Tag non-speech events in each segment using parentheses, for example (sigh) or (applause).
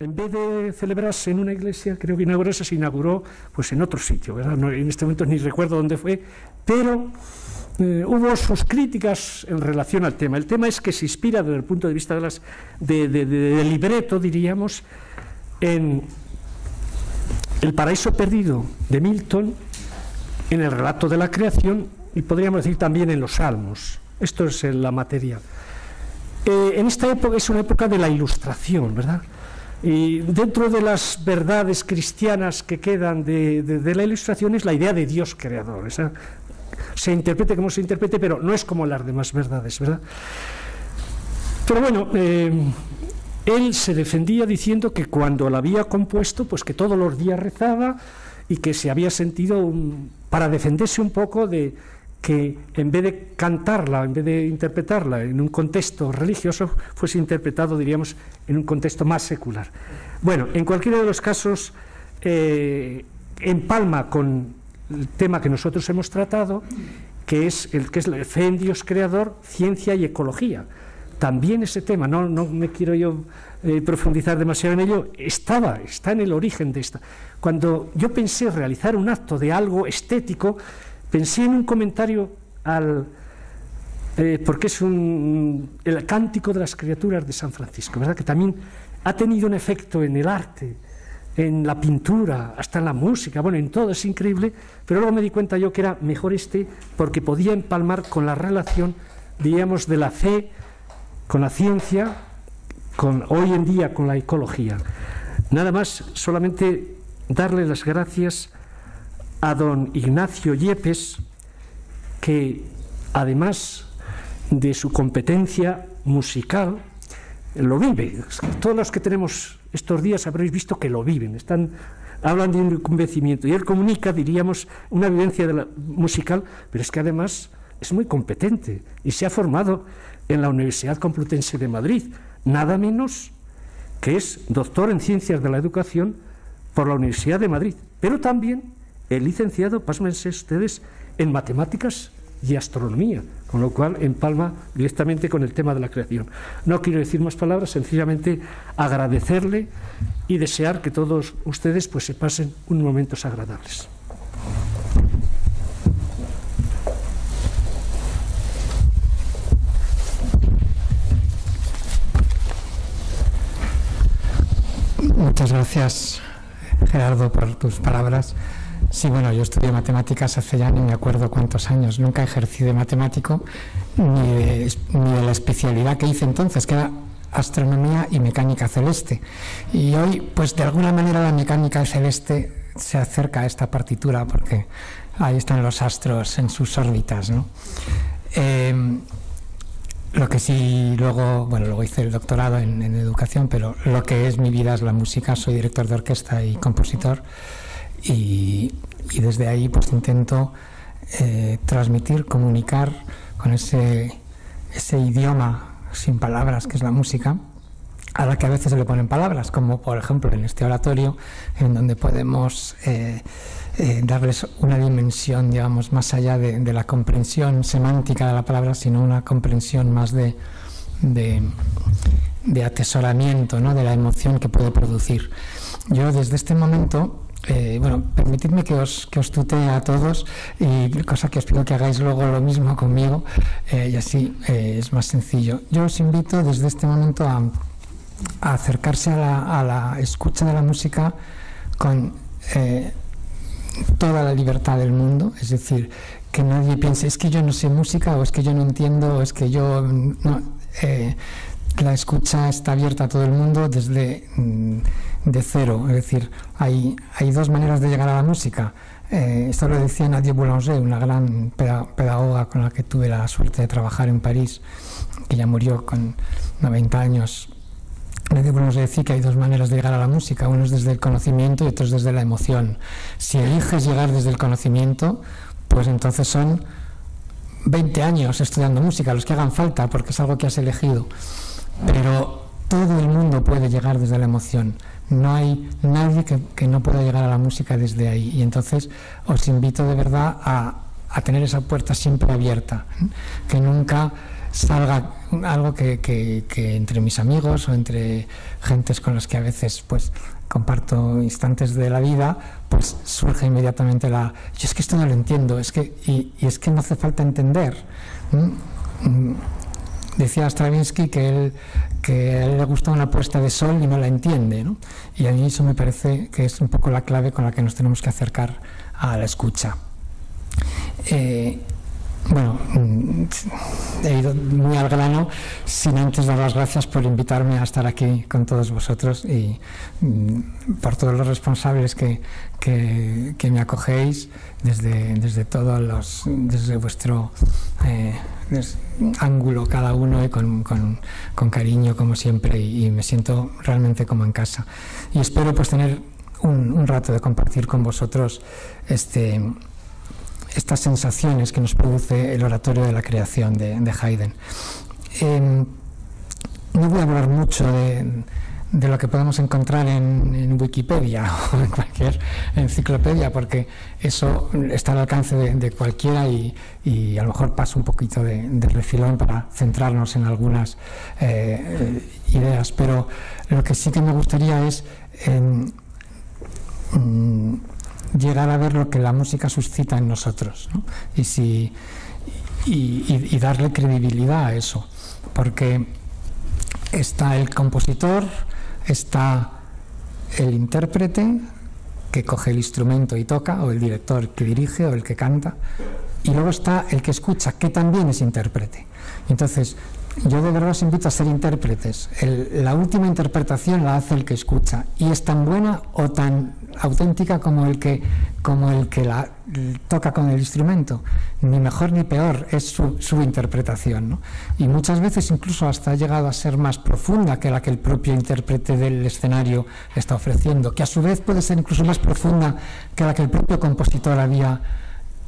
en vez de celebrarse en una iglesia, creo que inaugurarse, se inauguró pues en otro sitio, ¿verdad? en este momento ni recuerdo dónde fue, pero eh, hubo sus críticas en relación al tema. El tema es que se inspira desde el punto de vista de las, del libreto, diríamos, en El paraíso perdido de Milton, en el relato de la creación y podríamos decir también en los salmos. Esto es la materia. Eh, en esta época es una época de la ilustración, ¿verdad? Y dentro de las verdades cristianas que quedan de, la ilustración es la idea de Dios creador. se interprete como se interprete, pero no es como las demás verdades, ¿verdad? Pero bueno, eh, él se defendía diciendo que cuando la había compuesto, pues que todos los días rezaba y que se había sentido para defenderse un poco de que en vez de cantarla, en vez de interpretarla en un contexto religioso, fuese interpretado, diríamos, en un contexto más secular. Bueno, en cualquiera de los casos, eh, empalma con el tema que nosotros hemos tratado, que es el que es la fe en Dios creador, ciencia y ecología. También ese tema, no, no me quiero yo eh, profundizar demasiado en ello, estaba, está en el origen de esta. Cuando yo pensé realizar un acto de algo estético, Pensé en un comentario al, eh, porque es un, el cántico de las criaturas de San Francisco, ¿verdad? Que también ha tenido un efecto en el arte, en la pintura, hasta en la música, bueno, en todo, es increíble, pero luego me di cuenta yo que era mejor este porque podía empalmar con la relación, diríamos, de la fe con la ciencia, con hoy en día con la ecología. Nada más, solamente darle las gracias a don Ignacio Yepes, que además de su competencia musical, lo vive. Todos los que tenemos estos días habréis visto que lo viven, están hablan de un convencimiento y él comunica, diríamos, una vivencia musical, pero es que además es muy competente y se ha formado en la Universidad Complutense de Madrid, nada menos que es doctor en ciencias de la educación por la Universidad de Madrid, pero también el licenciado, pásmense ustedes, en matemáticas y astronomía, con lo cual empalma directamente con el tema de la creación. No quiero decir más palabras, sencillamente agradecerle y desear que todos ustedes pues se pasen unos momentos agradables. Muchas gracias, Gerardo, por tus palabras. Sí, bueno, yo estudié matemáticas hace ya ni me acuerdo cuántos años. Nunca ejercí de matemático ni de, la especialidad que hice entonces, que era astronomía y mecánica celeste. Y hoy, pues de alguna manera la mecánica celeste se acerca a esta partitura porque ahí están los astros en sus órbitas, ¿no? Eh, lo que sí, luego, bueno, luego hice el doctorado en, en, educación, pero lo que es mi vida es la música. Soy director de orquesta y compositor. Y, desde ahí pues intento eh, transmitir, comunicar con ese, ese idioma sin palabras que es la música, a la que a veces se le ponen palabras, como por ejemplo en este oratorio, en donde podemos eh, eh, darles una dimensión, digamos, más allá de, la comprensión semántica de la palabra, sino una comprensión más de, de, de atesoramiento, ¿no? de la emoción que puede producir. Yo desde este momento eh, bueno, permitidme que os, que os tutee a todos y cosa que os pido que hagáis luego lo mismo conmigo eh, y así eh, es más sencillo. Yo os invito desde este momento a, acercarse a la, a la, escucha de la música con toda la libertad del mundo, es decir, que nadie piense es que yo no sé música o es que yo no entiendo o es que yo no, la escucha está abierta a todo el mundo desde mm, de cero, es decir, hay, hay dos maneras de llegar a la música. Eh, esto lo decía Nadia Boulanger, una gran pedagoga con la que tuve la suerte de trabajar en París, que ya murió con 90 años. Nadia Boulanger decía que hay dos maneras de llegar a la música, uno es desde el conocimiento y otro es desde la emoción. Si eliges llegar desde el conocimiento, pues entonces son 20 años estudiando música, los que hagan falta, porque es algo que has elegido. Pero todo el mundo puede llegar desde la emoción. No hay nadie que, no pueda llegar a la música desde ahí. Y entonces os invito de verdad a, tener esa puerta siempre abierta, que nunca salga algo que, que, entre mis amigos o entre gentes con las que a veces pues comparto instantes de la vida, pues surge inmediatamente la, yo es que esto no lo entiendo, es que, y, es que no hace falta entender. Mm, decía Stravinsky que, él, que a él le gusta una puesta de sol y no la entiende, ¿no? y a mí eso me parece que es un poco la clave con la que nos tenemos que acercar a la escucha. Eh, bueno, mm, he ido muy al grano sin antes dar las gracias por invitarme a estar aquí con todos vosotros y mm, por todos los responsables que, que, me acogéis desde, desde todos los, desde vuestro eh, ángulo cada uno y con, con, con cariño como siempre y, me siento realmente como en casa. Y espero pues tener un, un rato de compartir con vosotros este estas sensaciones que nos produce el oratorio de la creación de, Haydn. Em, no voy a hablar mucho de, lo que podemos encontrar en, Wikipedia (laughs) o en cualquier enciclopedia, porque eso está al alcance de, cualquiera y, a lo mejor paso un poquito de, refilón para centrarnos en algunas eh, ideas. Pero lo que sí que me gustaría es em, mm, llegar a ver lo que la música suscita en nosotros y, si, y, darle credibilidad a eso, porque está el compositor, está el intérprete que coge el instrumento y toca, o el director que dirige, o el que canta, y luego está el que escucha, que también es intérprete. Entonces, yo de verdad os invito a ser intérpretes. la última interpretación la hace el que escucha y es tan buena o tan auténtica como el que, como el que la toca con el instrumento. Ni mejor ni peor, es su, interpretación. Y muchas veces incluso hasta ha llegado a ser más profunda que la que el propio intérprete del escenario está ofreciendo, que a su vez puede ser incluso más profunda que la que el propio compositor había,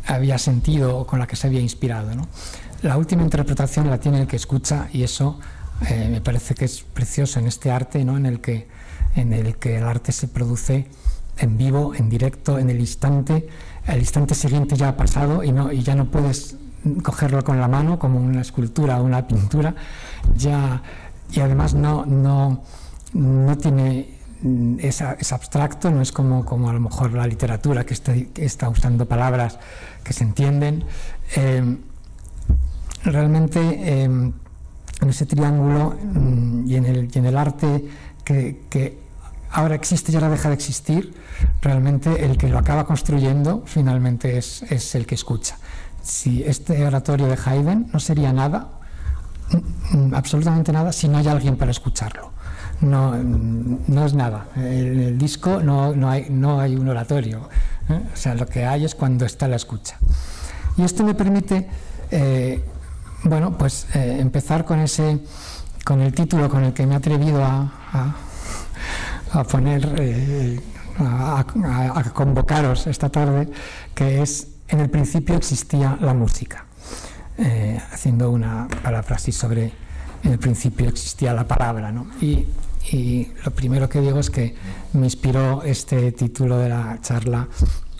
había sentido o con la que se había inspirado. La última interpretación la tiene el que escucha y eso eh, me parece que es precioso en este arte, ¿no? en, el que, en el que el arte se produce en vivo, en directo, en el instante. El instante siguiente ya ha pasado y, no, y ya no puedes cogerlo con la mano como una escultura o una pintura. Ya, y además no, no, no tiene es, es, abstracto, no es como, como a lo mejor la literatura que está, está usando palabras que se entienden. Eh, realmente em, en ese triángulo mm, y, en el, en el, arte que, ahora existe y ahora deja de existir, realmente el que lo acaba construyendo finalmente es, es el que escucha. Si este oratorio de Haydn no sería nada, mm, mm, absolutamente nada, si no hay alguien para escucharlo. No, no es nada. En el, disco no, no, hay, no hay un oratorio. ¿eh? O sea, lo que hay es cuando está la escucha. Y esto me permite eh, bueno, pues eh, empezar con ese, con el título con el que me he atrevido a, a, poner, a, convocaros esta tarde, que es en el principio existía la música, haciendo una paráfrasis sobre en el principio existía la palabra, ¿no? Y, y lo primero que digo es que me inspiró este título de la charla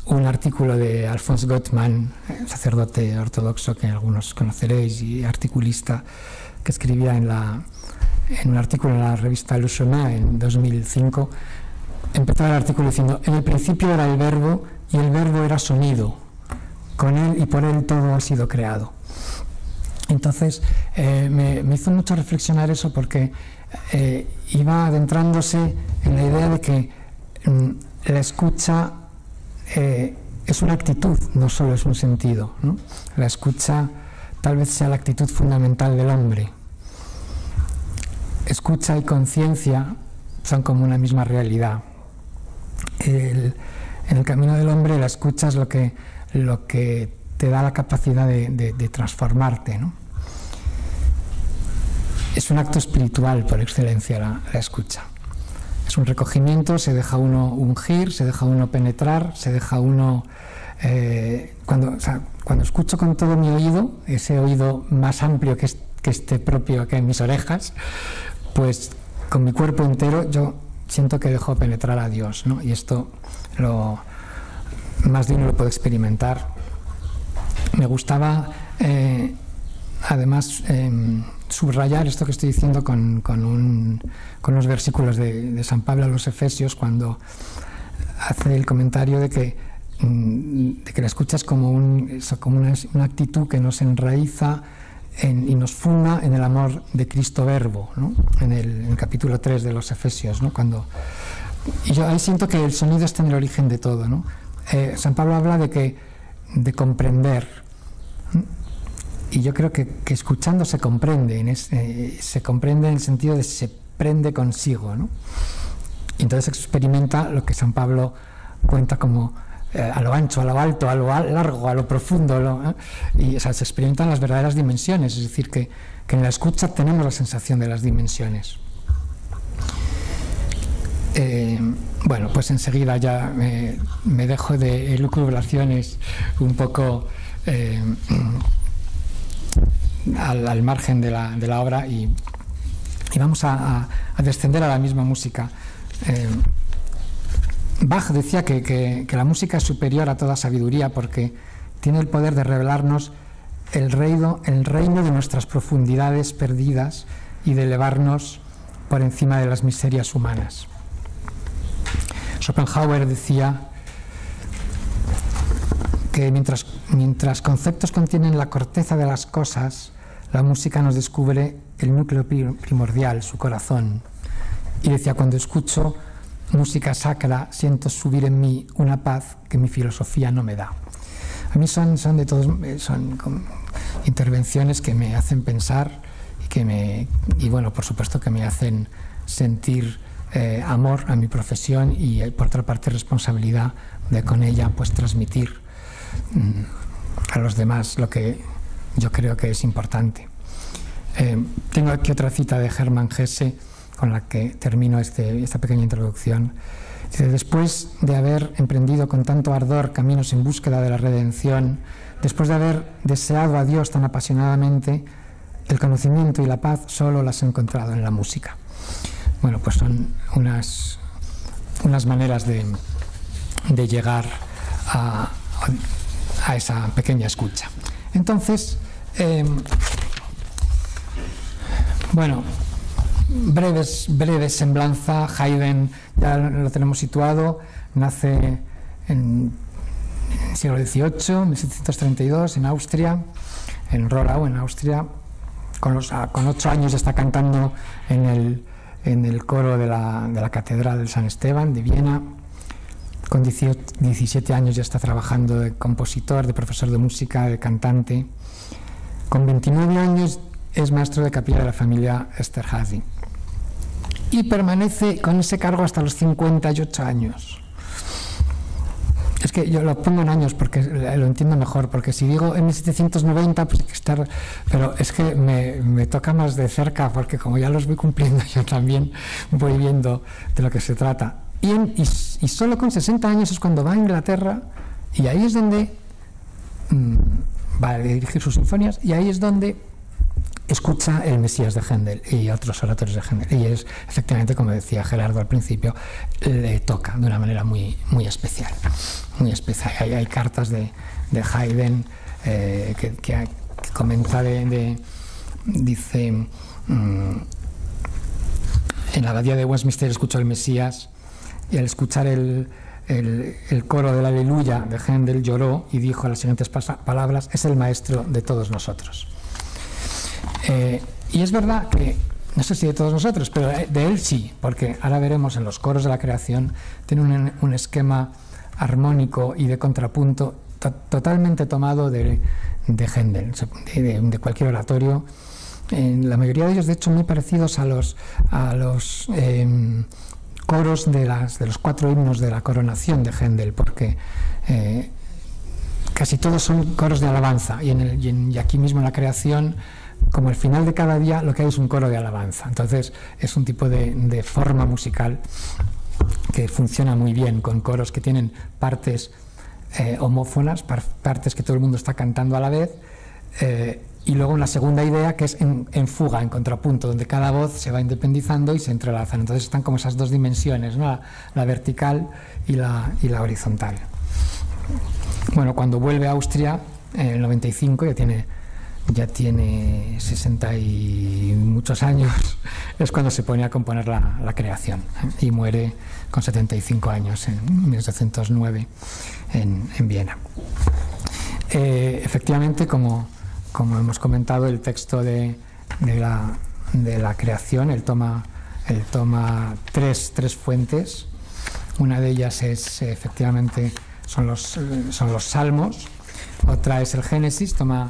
un artículo de Alphonse Gottman, sacerdote ortodoxo que algunos conoceréis y articulista, que escribía en, la, en un artículo en la revista Chemin en 2005. Empezaba el artículo diciendo, en el principio era el verbo y el verbo era sonido. Con él y por él todo ha sido creado. Entonces eh, me, hizo mucho reflexionar eso porque eh, iba adentrándose en la idea de que mm, la escucha eh, es una actitud, no solo es un sentido. La escucha tal vez sea la actitud fundamental del hombre. Escucha y conciencia son como una misma realidad. en el camino del hombre la escucha es lo que, lo que te da la capacidad de, transformarte. Es un acto espiritual por excelencia la escucha. Es un recogimiento, se deja uno ungir, se deja uno penetrar, se deja uno... Eh, cuando, cuando escucho con todo mi oído, ese oído más amplio que, que este propio que en mis orejas, pues con mi cuerpo entero yo siento que dejo penetrar a Dios, ¿no? Y esto lo, más de uno lo puedo experimentar. Me gustaba eh, además em, subrayar esto que estoy diciendo con, con, un, los versículos de, San Pablo a los Efesios cuando hace el comentario de que, mm, de que la escucha es como, un, como una, una, actitud que nos enraiza en, y nos funda en el amor de Cristo Verbo, ¿no? en, el, en, el, capítulo 3 de los Efesios. ¿no? Cuando, y yo ahí siento que el sonido está en el origen de todo. ¿no? Eh, San Pablo habla de, que, de comprender. Y yo creo que, escuchando se comprende, en ese, se comprende en el sentido de se prende consigo. ¿no? Y entonces experimenta lo que San Pablo cuenta como eh, a lo ancho, a lo alto, a lo largo, a lo profundo. ¿eh? Y o se experimentan las verdaderas dimensiones, es decir, que, que, en la escucha tenemos la sensación de las dimensiones. Eh, bueno, pues enseguida ya me, me dejo de elucubraciones un poco eh, al, margen de la, de la obra y, vamos a, descender a la misma música. Eh, Bach decía que, que, que, la música es superior a toda sabiduría porque tiene el poder de revelarnos el reino, el reino de nuestras profundidades perdidas y de elevarnos por encima de las miserias humanas. Schopenhauer decía que mientras, mientras conceptos contienen la corteza de las cosas, la música nos descubre el núcleo primordial, su corazón. Y decía, cuando escucho música sacra, siento subir en mí una paz que mi filosofía no me da. A mí son, son de todos, son intervenciones que me hacen pensar y que me, y bueno, por supuesto que me hacen sentir eh, amor a mi profesión y eh, por otra parte responsabilidad de con ella pues transmitir a los demás lo que yo creo que es importante. Eh, tengo aquí otra cita de Hermann Hesse con la que termino este, esta pequeña introducción. Dice, después de haber emprendido con tanto ardor caminos en búsqueda de la redención, después de haber deseado a Dios tan apasionadamente, el conocimiento y la paz solo las he encontrado en la música. Bueno, pues son unas, unas maneras de, de llegar a, a, esa pequeña escucha. Entonces, eh, bueno, breves, breves semblanza. Haydn ya lo tenemos situado, nace en, el siglo XVIII, 1732, en Austria, en Rolau, en Austria. Con, los, con ocho años ya está cantando en el, en el coro de la, de la Catedral de San Esteban de Viena. Con 18, 17 años ya está trabajando de compositor, de profesor de música, de cantante. Con 29 años es maestro de capilla de la familia Esterházy y permanece con ese cargo hasta los 58 años. Es que yo lo pongo en años porque lo entiendo mejor, porque si digo en 1790, pues hay que estar. Pero es que me, me, toca más de cerca, porque como ya los voy cumpliendo, (laughs) yo también voy viendo de lo que se trata. Y, solo con 60 años es cuando va a Inglaterra, y ahí es donde mmm, va a dirigir sus sinfonías, y ahí es donde escucha el Mesías de Händel y otros oratorios de Händel. Y es, efectivamente, como decía Gerardo al principio, le toca de una manera muy, muy especial. Muy especial. Hay, cartas de, Haydn eh, que, que, comenta de, dice, mmm, en la abadía de Westminster escuchó el Mesías y al escuchar el, el, el, coro del aleluya de Händel lloró y dijo las siguientes palabras, es el maestro de todos nosotros. Eh, y es verdad que, no sé si de todos nosotros, pero de él sí, porque ahora veremos en los coros de la creación, tiene un, un esquema armónico y de contrapunto to totalmente tomado de, de Händel, de, de, de, cualquier oratorio. En la mayoría de ellos, de hecho, muy parecidos a los, a los eh, coros de, las, de los cuatro himnos de la coronación de Händel, porque eh, casi todos son coros de alabanza y, en y, aquí mismo en la creación como al final de cada día lo que hay es un coro de alabanza. Entonces es un tipo de, de forma musical que funciona muy bien con coros que tienen partes eh, homófonas, par partes que todo el mundo está cantando a la vez, eh, y luego una segunda idea que es en, en, fuga, en contrapunto, donde cada voz se va independizando y se entrelazan. Entonces están como esas dos dimensiones, la, la, vertical y la, y la horizontal. Bueno, cuando vuelve a Austria, en el 95, ya tiene ya tiene 60 y muchos años, (laughs) es cuando se pone a componer la, creación ¿eh? y muere con 75 años en 1809 en, en Viena. Eh, efectivamente, como, como, hemos comentado, el texto de, de, la, de la, creación, él toma, él toma tres, tres fuentes. Una de ellas es efectivamente son los, son los salmos, otra es el Génesis, toma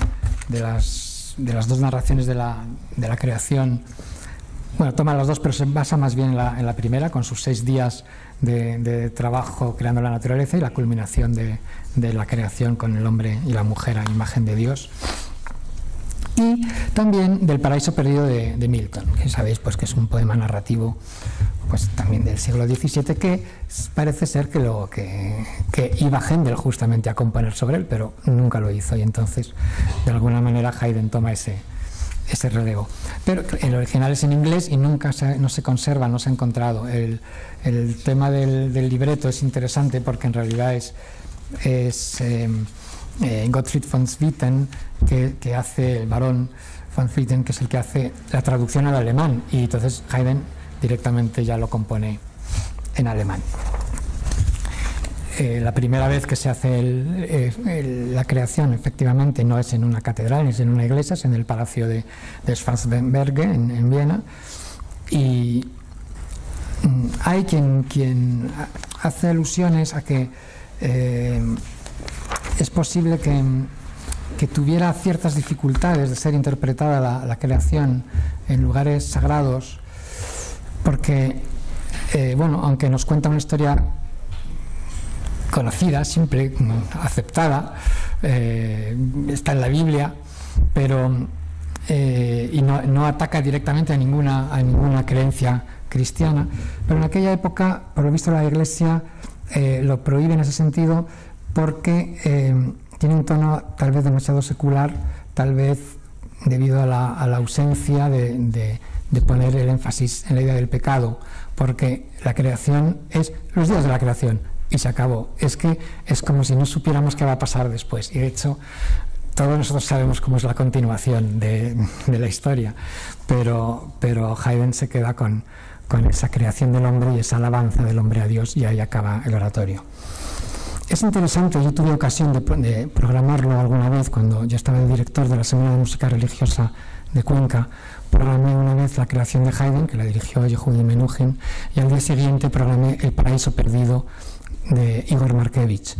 de las, de las dos narraciones de la, de la creación, bueno, toma las dos, pero se basa más bien en la, en la primera, con sus seis días de, de, trabajo creando la naturaleza y la culminación de, de, la creación con el hombre y la mujer a imagen de Dios. Y también del Paraíso Perdido de, Milton, que sabéis pues, que es un poema narrativo pues también del siglo XVII, que parece ser que, lo, que, que, iba Händel justamente a componer sobre él, pero nunca lo hizo y entonces de alguna manera Haydn toma ese, ese relevo. Pero el original es en inglés y nunca se, no se conserva, no se ha encontrado. El, el tema del, del, libreto es interesante porque en realidad es, es eh, eh, Gottfried von Swieten que, que hace el varón von Swieten, que es el que hace la traducción al alemán y entonces Haydn directamente ya lo compone en alemán. Eh, la primera vez que se hace el, eh, el, la creación, efectivamente, no es en una catedral, es en una iglesia, es en el palacio de, de en, en, Viena. Y mm, hay quien, quien hace alusiones a que eh, es posible que, que, tuviera ciertas dificultades de ser interpretada la, creación en lugares sagrados porque, eh, bueno, aunque nos cuenta una historia conocida, simple, aceptada, eh, está en la Biblia, pero eh, y no, no, ataca directamente a ninguna, a ninguna creencia cristiana, pero en aquella época, por lo visto, la Iglesia lo prohíbe en ese sentido porque tiene un tono tal vez demasiado secular, tal vez debido a la, ausencia de, poner el énfasis en la idea del pecado, porque la creación es los días de la creación y se acabó. Es que es como si no supiéramos qué va a pasar después. Y de hecho, todos nosotros sabemos cómo es la continuación de, la historia, pero, pero Haydn se queda con esa creación del hombre y esa alabanza del hombre a Dios y ahí acaba el oratorio. Es interesante, yo tuve ocasión de, de programarlo alguna vez cuando yo estaba el director de la Semana de Música Religiosa de Cuenca, programé una vez la creación de Haydn, que la dirigió Yehudi Menuhin, y al día siguiente programé El Paraíso Perdido de Igor Markevich.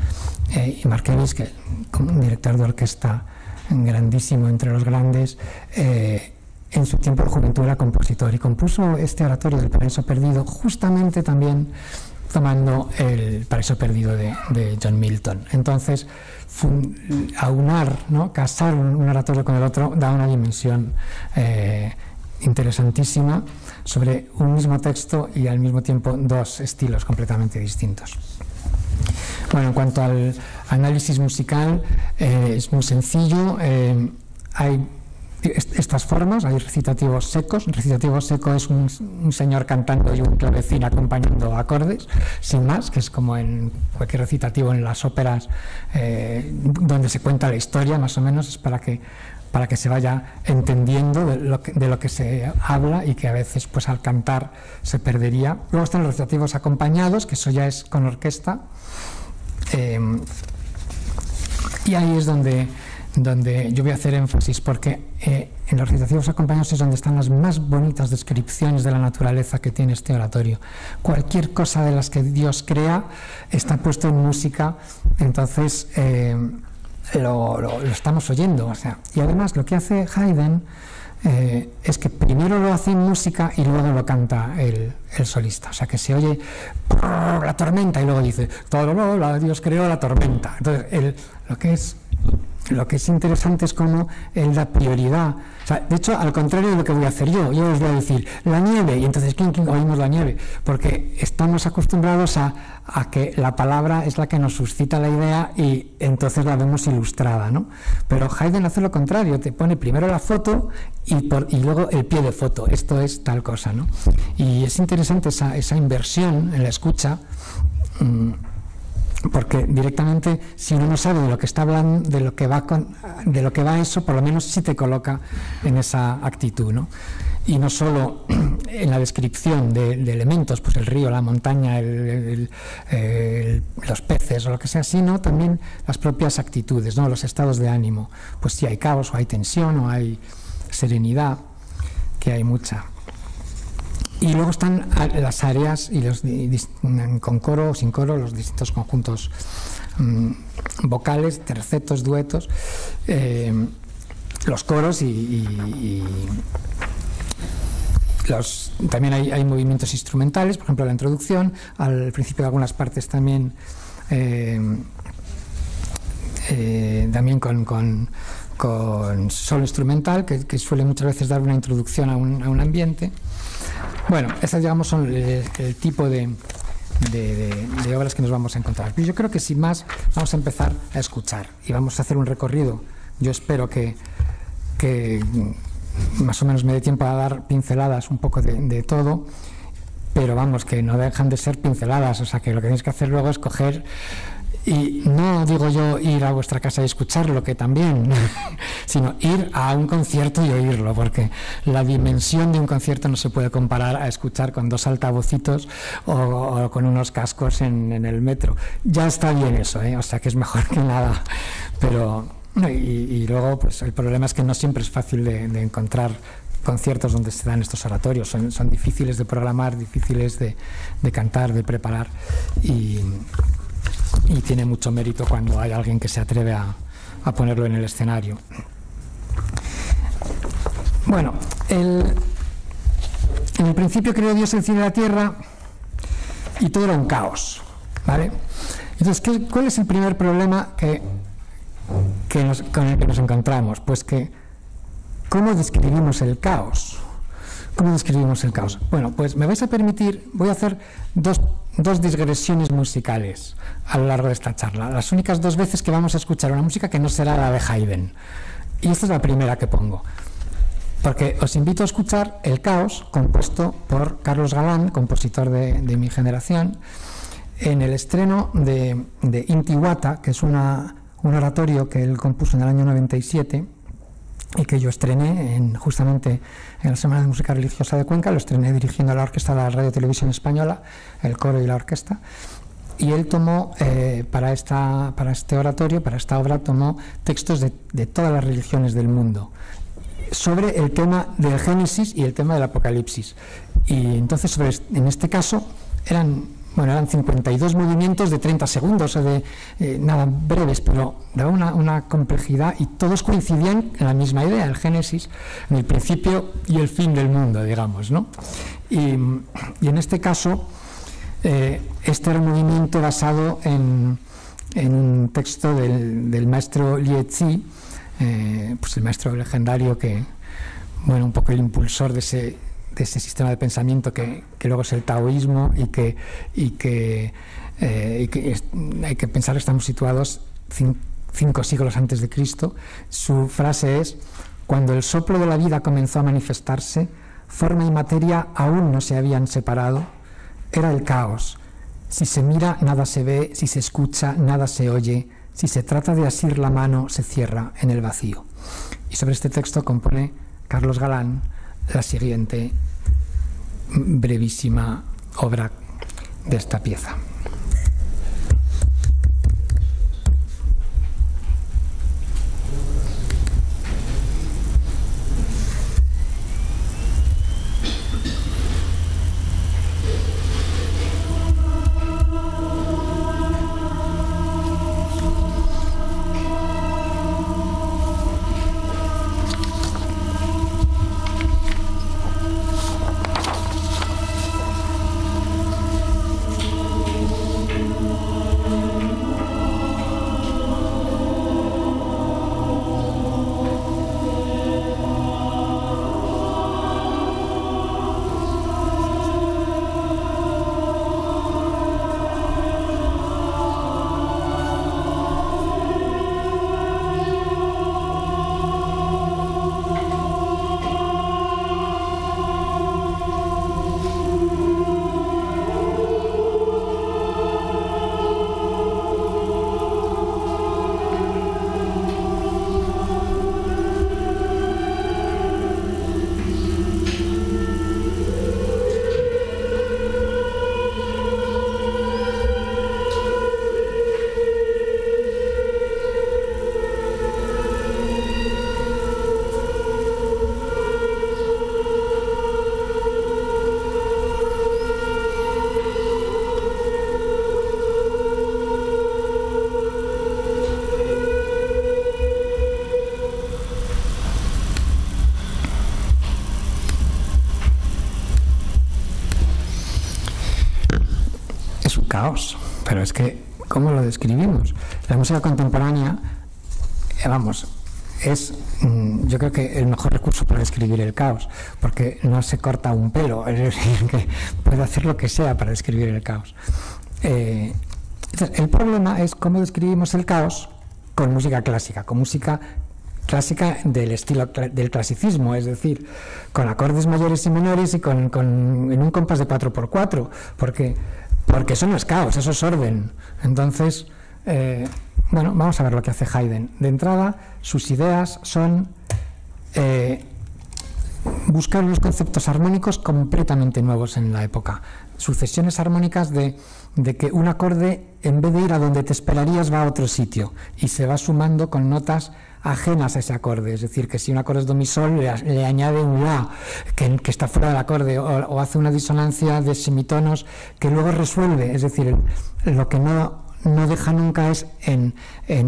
Eh, y Markevich, que como director de orquesta grandísimo entre los grandes, eh, en su tiempo de juventud era compositor y compuso este oratorio del Paraíso Perdido justamente también tomando el Paraíso Perdido de, John Milton. Entonces, aunar, ¿no? casar un, un, oratorio con el otro da una dimensión eh, interesantísima sobre un mismo texto y al mismo tiempo dos estilos completamente distintos. Bueno, en cuanto al análisis musical, eh, es muy sencillo. Eh, hay estas formas, hay recitativos secos. Un recitativo seco es un, señor cantando y un clavecín acompañando acordes, sin más, que es como en cualquier recitativo en las óperas eh, donde se cuenta la historia, más o menos, es para que, para que se vaya entendiendo de lo, que, de lo que se habla y que a veces pues al cantar se perdería. Luego están los recitativos acompañados, que eso ya es con orquesta. Eh, y ahí es donde donde yo voy a hacer énfasis porque eh, en los recitativos acompañados es donde están las más bonitas descripciones de la naturaleza que tiene este oratorio. Cualquier cosa de las que Dios crea está puesto en música, entonces eh, lo, lo, lo, estamos oyendo. O sea, y además lo que hace Haydn eh, es que primero lo hace en música y luego lo canta el, el solista. O sea, que se oye la tormenta y luego dice, todo Dios creó la tormenta. Entonces, el, lo que es lo que es interesante es cómo él da prioridad. O sea, de hecho, al contrario de lo que voy a hacer yo, yo os voy a decir la nieve, y entonces, ¿quién, quién oímos la nieve? Porque estamos acostumbrados a, a, que la palabra es la que nos suscita la idea y entonces la vemos ilustrada, ¿no? Pero Haydn hace lo contrario, te pone primero la foto y, por, y luego el pie de foto. Esto es tal cosa, ¿no? Y es interesante esa, esa inversión en la escucha. Mmm, porque directamente si uno no sabe de lo que está hablando, de lo que va de lo que va eso, por lo menos sí te coloca en esa actitud, ¿no? Y no solo (clears throat) en la descripción de, elementos, pues el río, la montaña, los peces o lo que sea, sino también las propias actitudes, ¿no? Los estados de ánimo. Pues si hay caos o hay tensión o hay serenidad, que hay mucha. Y luego están las áreas y los con coro o sin coro, los distintos conjuntos mm, vocales, tercetos, duetos, eh, los coros y, también hay, movimientos instrumentales, por ejemplo la introducción, al principio de algunas partes también, eh, eh, también con, con, solo instrumental, que, suele muchas veces dar una introducción a un, a un ambiente. Bueno, esas digamos son el, tipo de, obras que nos vamos a encontrar. Yo creo que sin más vamos a empezar a escuchar y vamos a hacer un recorrido. Yo espero que, más o menos me dé tiempo a dar pinceladas un poco de, de, todo, pero vamos, que no dejan de ser pinceladas, o sea que lo que tenéis que hacer luego es coger y no digo yo ir a vuestra casa y escucharlo, que también, (laughs) sino ir a un concierto y oírlo, porque la dimensión de un concierto no se puede comparar a escuchar con dos altavocitos o, con unos cascos en, el metro. Ya está bien eso, ¿eh? o sea que es mejor que nada. Pero, y, luego, pues el problema es que no siempre es fácil de, encontrar conciertos donde se dan estos oratorios. Son, son difíciles de programar, difíciles de, de cantar, de preparar. Y y tiene mucho mérito cuando hay alguien que se atreve a, ponerlo en el escenario. Bueno, en el principio creó Dios el cielo y la tierra y todo era un caos. ¿vale? Entonces, ¿cuál es el primer problema que, con el que nos encontramos? Pues que, ¿cómo describimos el caos? ¿Cómo describimos el caos? Bueno, pues me vais a permitir, voy a hacer dos dos digresiones musicales a lo largo de esta charla. Las únicas dos veces que vamos a escuchar una música que no será la de Haydn. Y esta es la primera que pongo. Porque os invito a escuchar El Caos, compuesto por Carlos Galán, compositor de, mi generación, en el estreno de, de Intihuata, que es una, un oratorio que él compuso en el año 97 y que yo estrené en, justamente en la Semana de Música Religiosa de Cuenca, lo estrené dirigiendo la orquesta de la Radio Televisión Española, el coro y la orquesta. Y él tomó, eh, para, esta, este oratorio, para esta obra, tomó textos de, todas las religiones del mundo sobre el tema del Génesis y el tema del Apocalipsis. Y entonces, en este caso, eran bueno, eran 52 movimientos de 30 segundos, o de eh, nada breves, pero daba una, complejidad y todos coincidían en la misma idea, el Génesis, en el principio y el fin del mundo, digamos. ¿no? Y, en este caso, eh, este era un movimiento basado en, un texto del, maestro Lietzi, eh, pues el maestro legendario que, bueno, un poco el impulsor de ese de ese sistema de pensamiento que, luego es el taoísmo y que, y que, eh, hay que pensar que estamos situados cinco siglos antes de Cristo. Su frase es, cuando el soplo de la vida comenzó a manifestarse, forma y materia aún no se habían separado, era el caos. Si se mira, nada se ve, si se escucha, nada se oye, si se trata de asir la mano, se cierra en el vacío. Y sobre este texto compone Carlos Galán la siguiente brevísima obra de esta pieza. Caos, porque no se corta un pelo, (laughs) es decir, que puede hacer lo que sea para describir el caos. Eh, el problema es cómo describimos el caos con música clásica, con música clásica del estilo del clasicismo, es decir, con acordes mayores y menores y con, en un compás de 4x4, porque, porque eso no es caos, eso es orden. Entonces, eh, bueno, vamos a ver lo que hace Haydn. De entrada, sus ideas son eh, buscar unos conceptos armónicos completamente nuevos en la época. Sucesiones armónicas de, de, que un acorde, en vez de ir a donde te esperarías, va a otro sitio y se va sumando con notas ajenas a ese acorde. Es decir, que si un acorde es do mi sol, le, añade un la que, está fuera del acorde o, hace una disonancia de semitonos que luego resuelve. Es decir, lo que no no deja nunca es en,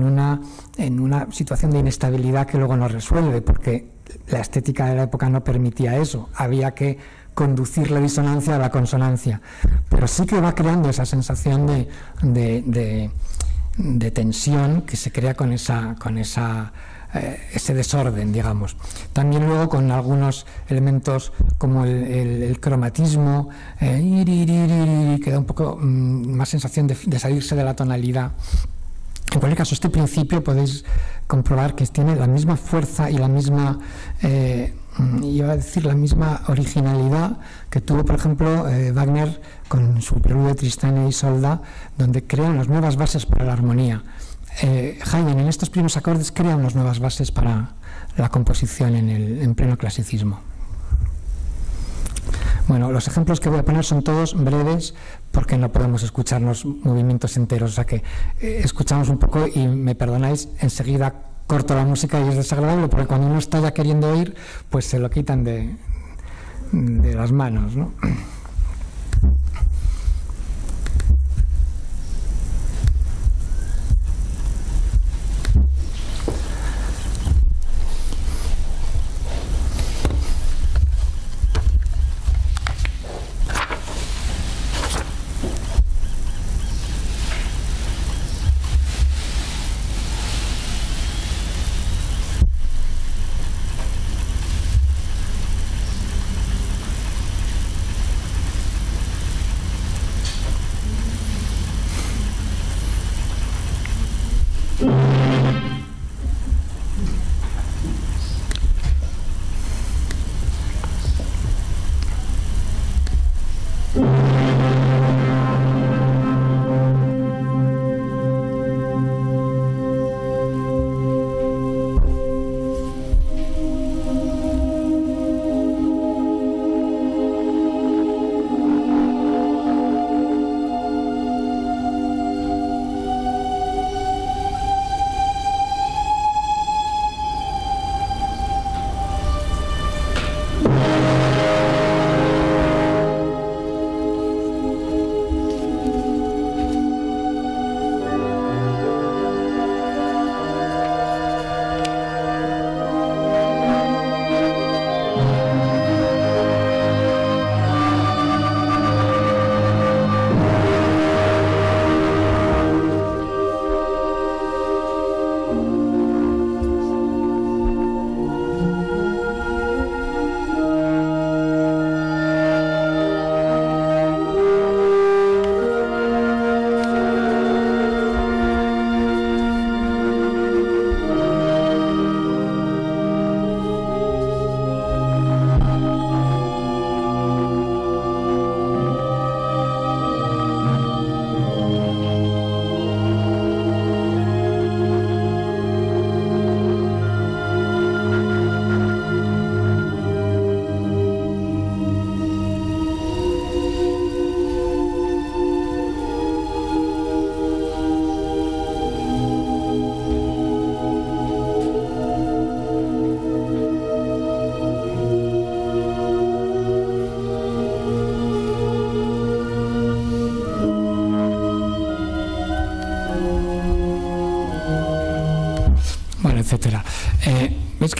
una, en una situación de inestabilidad que luego no resuelve, porque la estética de la época no permitía eso. Había que conducir la disonancia a la consonancia. Pero sí que va creando esa sensación de, tensión que se crea con esa eh, ese desorden, digamos. También luego con algunos elementos como el, cromatismo, eh, que da un poco mm, más sensación de, salirse de la tonalidad. En cualquier caso, este principio podéis comprobar que tiene la misma fuerza y la misma, eh, mm, iba a decir, la misma originalidad que tuvo, por ejemplo, Wagner con su preludio de Tristán y Isolda, donde crea unas nuevas bases para la armonía eh, Haydn en estos primeros acordes crea unas nuevas bases para la composición en, el, en pleno clasicismo. Bueno, los ejemplos que voy a poner son todos breves porque no podemos escucharnos movimientos enteros, o sea que eh, escuchamos un poco y me perdonáis, enseguida corto la música y es desagradable porque cuando uno está ya queriendo oír, pues se lo quitan de, de las manos. ¿no?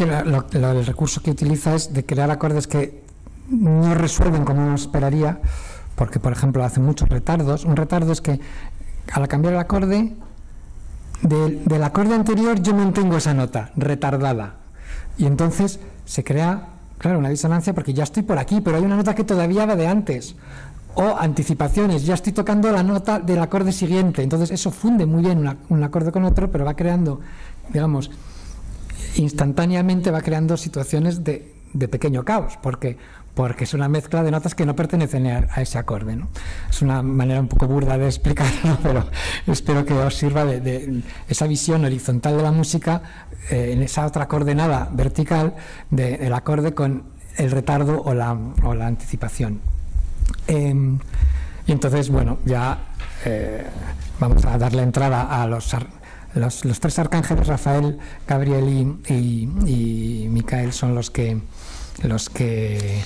Que el recurso que utiliza es de crear acordes que no resuelven como uno esperaría, porque por ejemplo hace muchos retardos. Un retardo es que al cambiar el acorde, del, acorde anterior yo mantengo esa nota, retardada. Y entonces se crea, claro, una disonancia porque ya estoy por aquí, pero hay una nota que todavía va de antes. O anticipaciones, ya estoy tocando la nota del acorde siguiente. Entonces eso funde muy bien un acorde con otro, pero va creando, digamos, instantáneamente va creando situaciones de, de pequeño caos, porque porque es una mezcla de notas que no pertenecen a, ese acorde. ¿no? Es una manera un poco burda de explicarlo, (laughs) pero espero que os sirva de, esa visión horizontal de la música eh, en esa otra coordenada vertical del acorde con el retardo o la, o la anticipación. Em, y entonces, bueno, ya eh, vamos a darle entrada a los, los, tres arcángeles, Rafael, Gabriel y, y, y Micael, son los que los que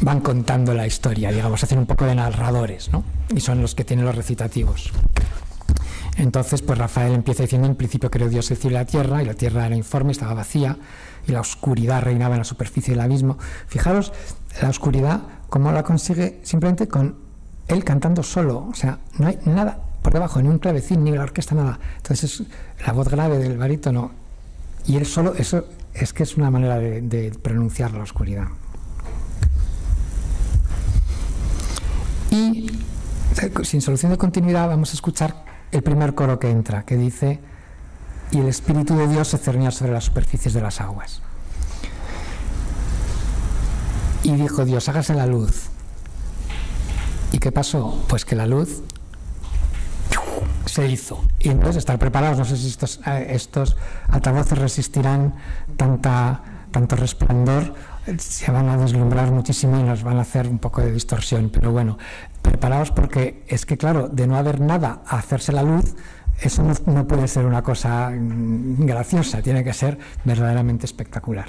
van contando la historia, digamos, hacen un poco de narradores, ¿no? Y son los que tienen los recitativos. Entonces, pues Rafael empieza diciendo, en principio creó Dios el cielo y la tierra, y la tierra era informe, estaba vacía, y la oscuridad reinaba en la superficie del abismo. Fijaros, la oscuridad, ¿cómo la consigue? Simplemente con él cantando solo, o sea, no hay nada por debajo, ni un clavecín, ni la orquesta, nada. Entonces, la voz grave del barítono, y él solo, eso es que es una manera de, pronunciar la oscuridad. Y sin solución de continuidad vamos a escuchar el primer coro que entra, que dice, y el Espíritu de Dios se cernía sobre las superficies de las aguas. Y dijo Dios, hágase la luz. ¿Y qué pasó? Pues que la luz se hizo. Y entonces estar preparados, no sé si estos, eh, estos altavoces resistirán tanta, tanto resplandor, se van a deslumbrar muchísimo y nos van a hacer un poco de distorsión. Pero bueno, preparados porque es que, claro, de no haber nada a hacerse la luz, eso no, no puede ser una cosa mm, graciosa, tiene que ser verdaderamente espectacular.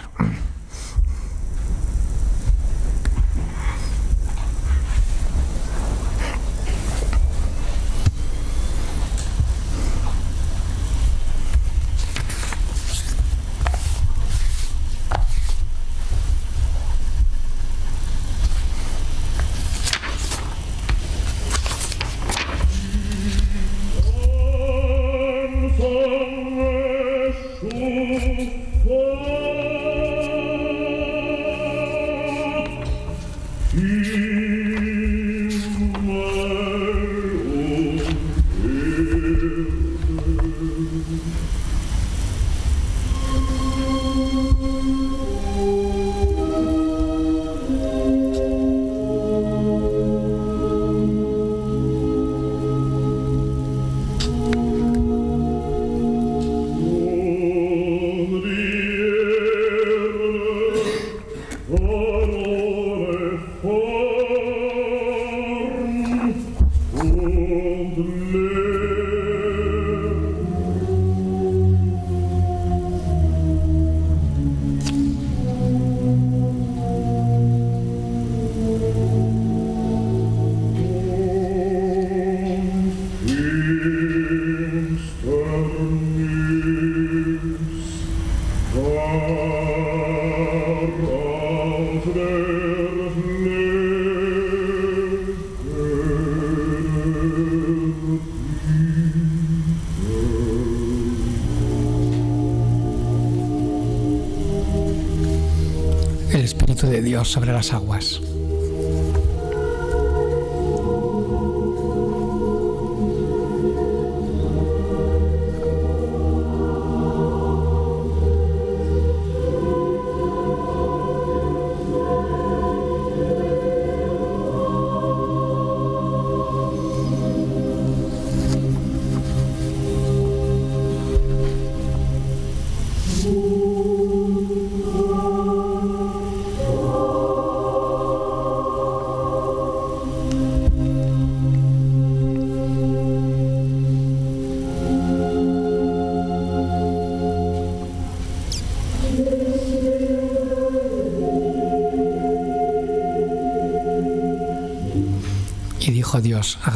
Sobre las aguas.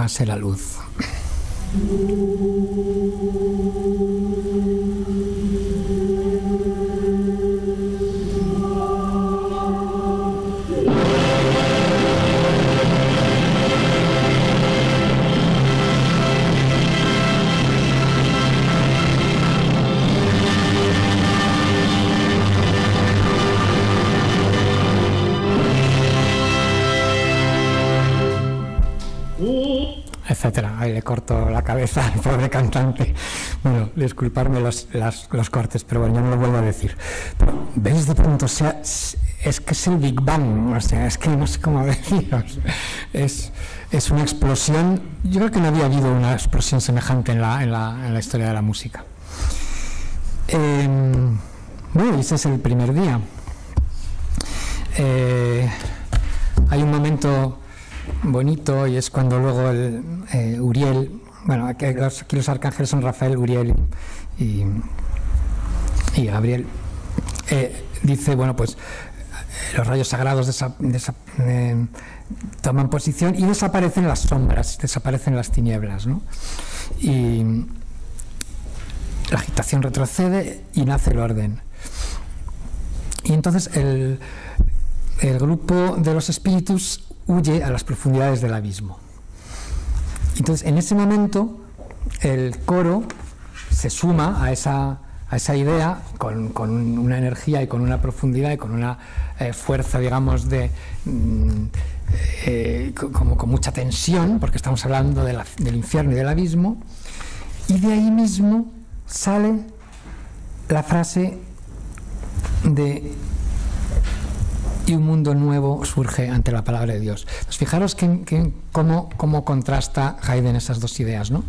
Hágase la luz. (laughs) pobre cantante. Bueno, disculparme los, los cortes, pero bueno, ya no lo vuelvo a decir. ¿Veis de pronto? O sea, es que es el Big Bang, o sea, es que no sé cómo (laughs) deciros. Es, es una explosión. Yo creo que no había habido una explosión semejante en la, en la, en la historia de la música. Eh, bueno, ese es el primer día. Eh, hay un momento bonito y es cuando luego el, eh, Uriel, bueno, aquí los, arcángeles son Rafael, Uriel y, Gabriel, eh, dice, bueno, pues los rayos sagrados toman posición y desaparecen las sombras, desaparecen las tinieblas, ¿no? Y la agitación retrocede y nace el orden. Y entonces el, el grupo de los espíritus huye a las profundidades del abismo. Entonces, en ese momento, el coro se suma a esa, a esa idea con, con, una energía y con una profundidad y con una eh, fuerza, digamos, de, mm, eh, como con mucha tensión, porque estamos hablando de la, del infierno y del abismo, y de ahí mismo sale la frase de y un mundo nuevo surge ante la palabra de Dios. fijaros que, cómo, contrasta Haydn esas dos ideas. ¿no?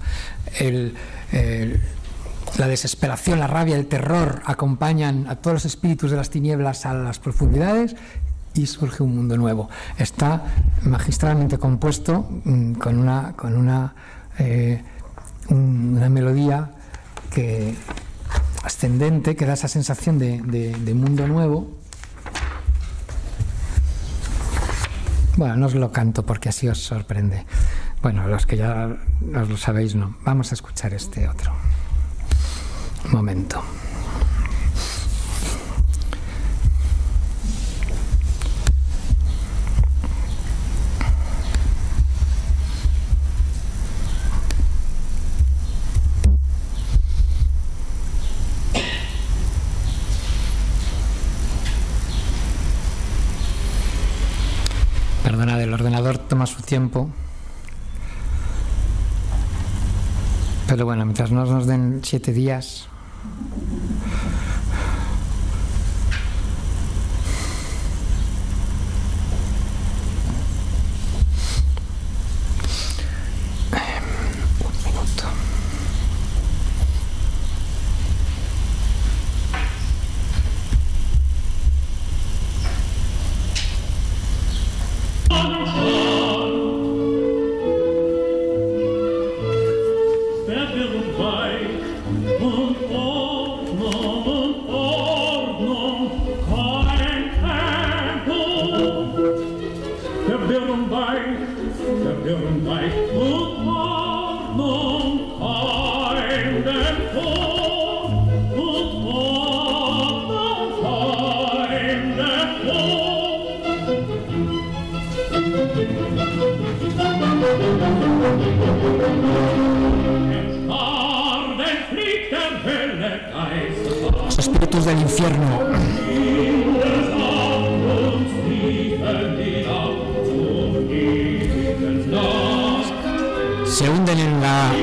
la desesperación, la rabia, el terror acompañan a todos los espíritus de las tinieblas a las profundidades y surge un mundo nuevo. Está magistralmente compuesto mm, con una, eh, melodía ascendente que da esa sensación de mundo nuevo Bueno, no os lo canto porque así os sorprende. Bueno, los que ya os lo sabéis, no. Vamos a escuchar este otro. momento. Perdonad, el ordenador toma su tiempo. Pero bueno, mientras no nos den siete días,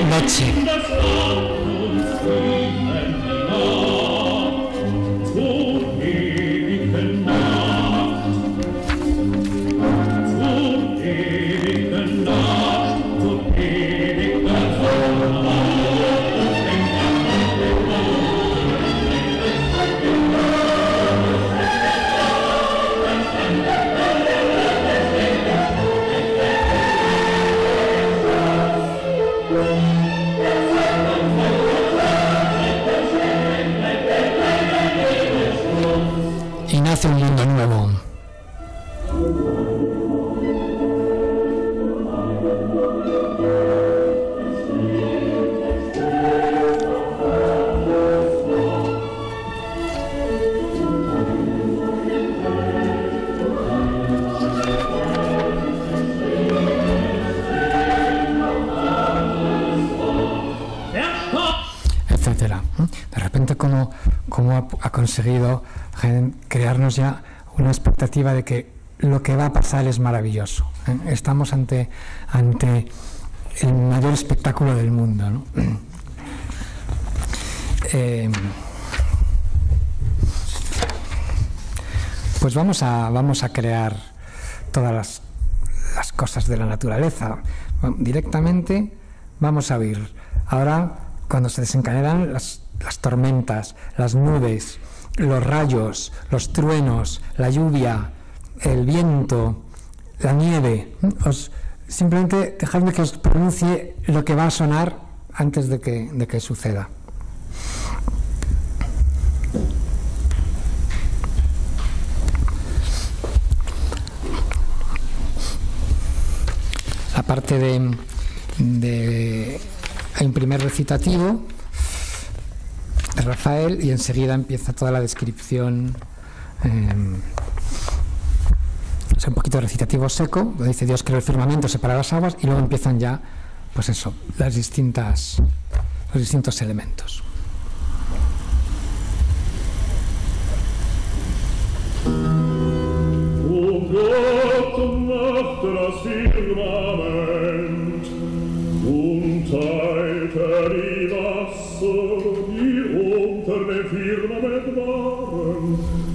멋짐 conseguido crearnos ya una expectativa de que lo que va a pasar es maravilloso. ¿eh? Estamos ante, ante el mayor espectáculo del mundo. ¿no? (clears throat) Eh, pues vamos a, vamos a crear todas las, las cosas de la naturaleza. Directamente vamos a oír. Ahora, cuando se desencadenan las, las tormentas, las nubes, los rayos, los truenos, la lluvia, el viento, la nieve. Os, simplemente dejadme que os pronuncie lo que va a sonar antes de que, de que suceda. Aparte de, de un primer recitativo de Rafael y enseguida empieza toda la descripción. Eh, es un poquito recitativo seco, dice Dios creó el firmamento, separa las aguas y luego empiezan ya, pues eso, las distintas, los distintos elementos.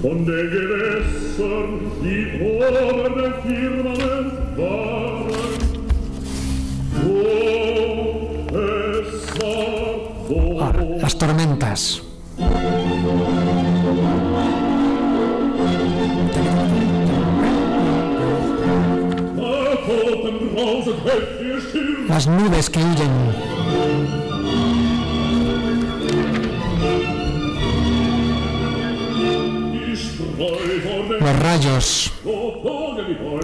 Von den Gewässern, die ober dem Firmament waren. Oh, es war so. Ah, las tormentas. Las nubes que huyen. Los rayos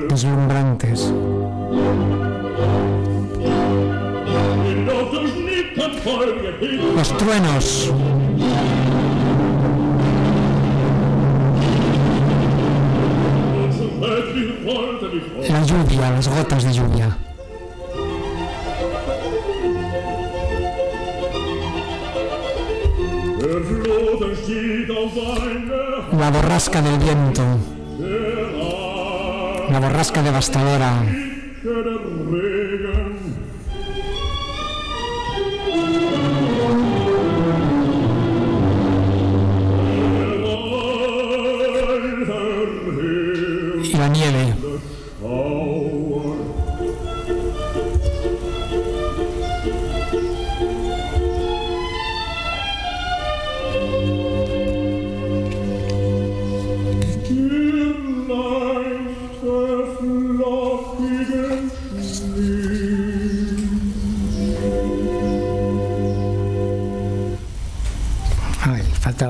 deslumbrantes. Los truenos. La lluvia, las gotas de lluvia. La borrasca del viento. La borrasca devastadora.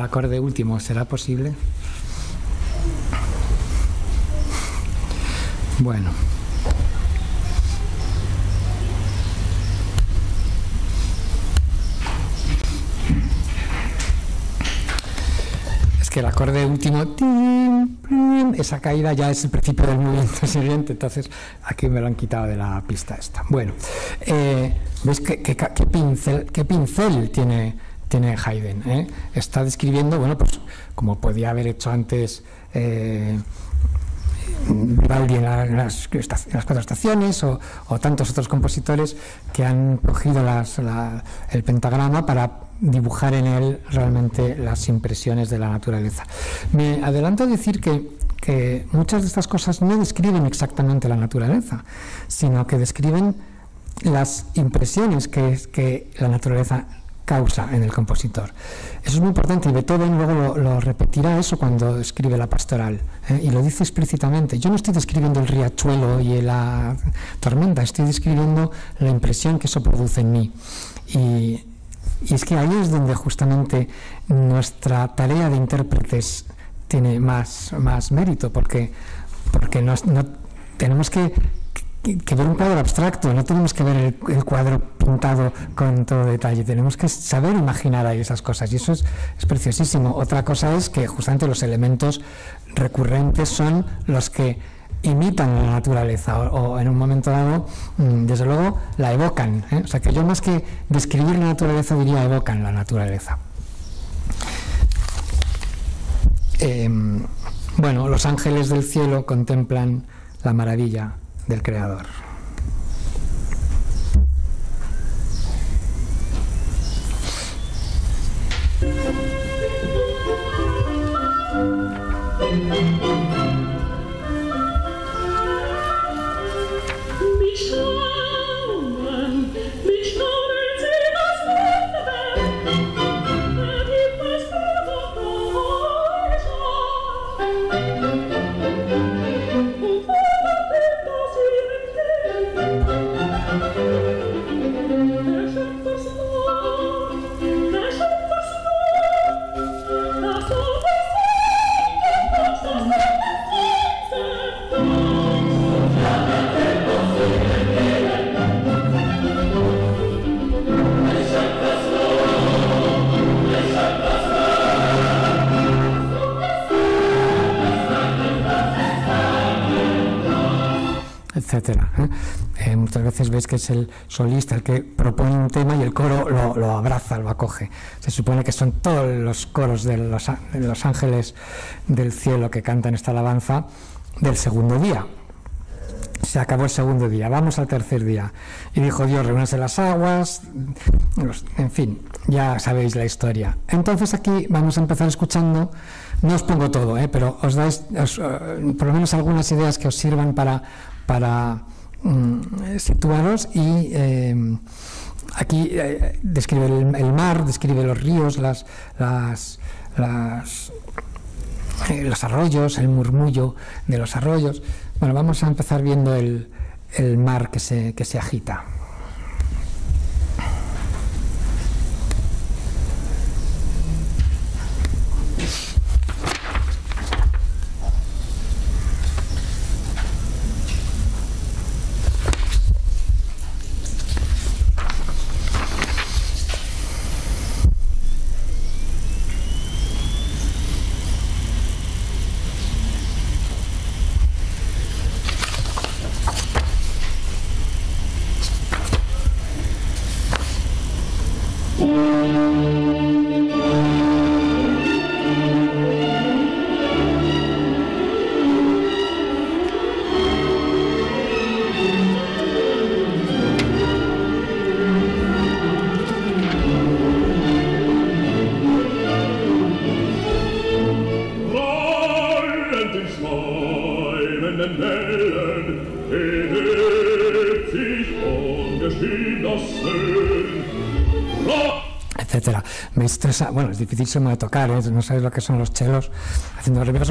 Acorde último, ¿será posible? Bueno. Es que el acorde último, esa caída ya es el principio del movimiento (laughs) siguiente, entonces aquí me lo han quitado de la pista esta. Bueno, eh, ¿veis qué pincel, qué pincel tiene, tiene Haydn? eh? Está describiendo, bueno, pues como podía haber hecho antes eh, Vivaldi en la- en las, las cuatro estaciones o, o tantos otros compositores que han cogido las- la- el pentagrama para dibujar en él realmente las impresiones de la naturaleza. Me adelanto a decir que, que muchas de estas cosas no describen exactamente la naturaleza, sino que describen las impresiones que, que la naturaleza causa en el compositor. Eso es muy importante y Beethoven luego lo, repetirá eso cuando escribe la pastoral ¿eh? y lo dice explícitamente. Yo no estoy describiendo el riachuelo y la tormenta, estoy describiendo la impresión que eso produce en mí. Y, es que ahí es donde justamente nuestra tarea de intérpretes tiene más, más mérito, porque, porque no, tenemos que, que- ver un cuadro abstracto, no tenemos que ver el, cuadro pintado con todo detalle, tenemos que saber imaginar ahí esas cosas y eso es, preciosísimo. Otra cosa es que justamente los elementos recurrentes son los que imitan la naturaleza o, o en un momento dado, mm, desde luego, la evocan. ¿eh? O sea que yo más que describir la naturaleza diría evocan la naturaleza. Em, bueno, los ángeles del cielo contemplan la maravilla del Creador. Veces que es el solista el que propone un tema y el coro lo, lo abraza, lo acoge. Se supone que son todos los coros de los, de los ángeles del cielo que cantan esta alabanza del segundo día. Se acabó el segundo día, vamos al tercer día. Y dijo Dios, reúnanse las aguas, en fin, ya sabéis la historia. Entonces aquí vamos a empezar escuchando, no os pongo todo, ¿eh? pero os dais eh, por lo menos algunas ideas que os sirvan para, para mm, situaros y eh, aquí eh, describe el, el mar, describe los ríos, las, las, las eh, los arroyos, el murmullo de los arroyos. Bueno, vamos a empezar viendo el, el mar que se, que se agita. Estresa, bueno, es dificilísimo de tocar, ¿eh? no sabéis lo que son los chelos, haciendo repitos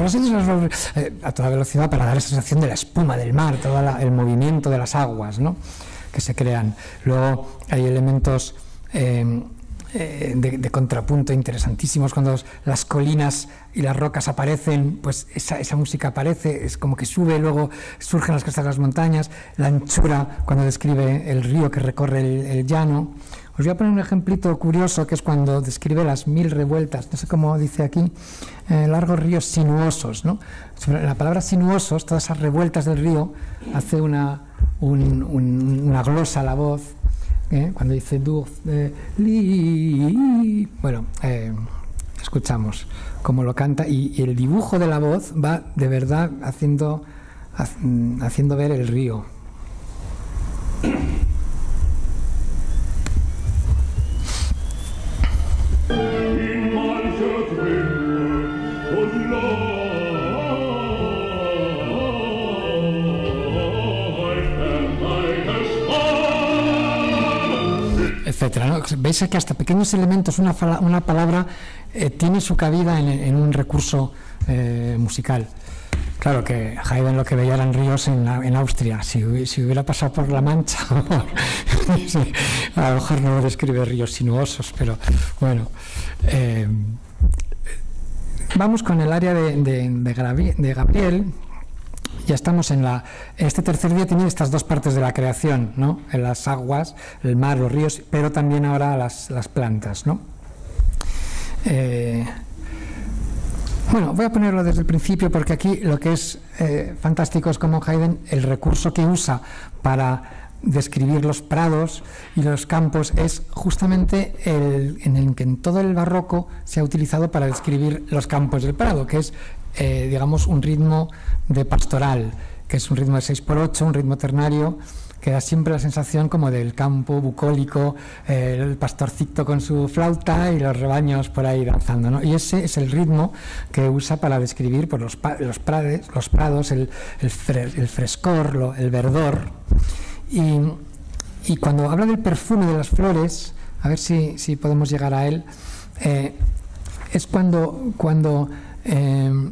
eh, a toda velocidad para dar esa sensación de la espuma del mar, todo la- el movimiento de las aguas ¿no? que se crean. Luego hay elementos eh, eh, de, de contrapunto interesantísimos cuando las colinas y las rocas aparecen, pues esa, esa música aparece, es como que sube, luego surgen las crestas de las montañas, la anchura cuando describe el río que recorre el, el llano. Os voy a poner un ejemplito curioso que es cuando describe las mil revueltas, no sé cómo dice aquí, eh, largos ríos sinuosos. ¿no? La palabra sinuosos, todas esas revueltas del río, hace una, un- un- una glosa a la voz, ¿eh? cuando dice eh, li, bueno, escuchamos cómo lo canta y, y el dibujo de la voz va de verdad haciendo, haz- haciendo ver el río. Veis que hasta pequeños elementos, una, una palabra eh, tiene su cabida en, un recurso eh, musical. Claro que Haydn lo que veía eran ríos en, en Austria. Si, si hubiera pasado por La Mancha, (laughs) a lo mejor no describe ríos sinuosos, pero bueno. eh, vamos con el área de, de Gabriel, ya estamos en la. Este tercer día tiene estas dos partes de la creación, ¿no? En las aguas, el mar, los ríos, pero también ahora las, plantas, ¿no? Eh, bueno, voy a ponerlo desde el principio porque aquí lo que es eh, fantástico es como Haydn, el recurso que usa para describir los prados y los campos es justamente el en el que en todo el barroco se ha utilizado para describir los campos del prado, que es, eh, digamos, un ritmo de pastoral, que es un ritmo de 6x8, un ritmo ternario, que da siempre la sensación como del campo bucólico, eh, el pastorcito con su flauta y los rebaños por ahí danzando. ¿no? Y ese es el ritmo que usa para describir pues, los, los, prades, los prados, el, el, fre- el frescor, lo- el verdor. Y, y cuando habla del perfume de las flores, a ver si, si podemos llegar a él, eh, es cuando, cuando eh,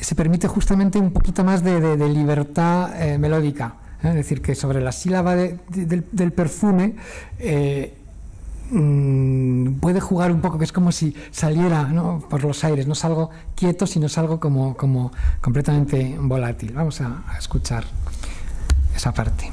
se permite justamente un poquito más de, libertad eh, melódica. ¿eh? Es decir, que sobre la sílaba de- de- del, perfume eh, mm, puede jugar un poco, que es como si saliera por los aires, no es algo quieto, sino es algo como, completamente volátil. Vamos a escuchar esa parte.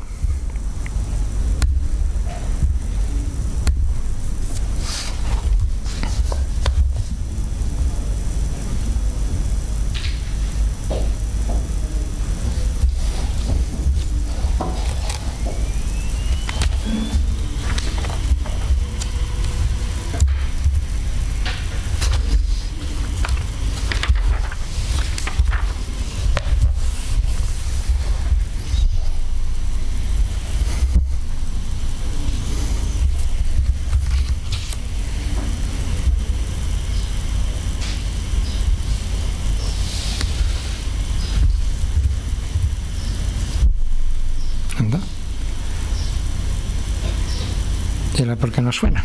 ¿Y ahora por qué no suena?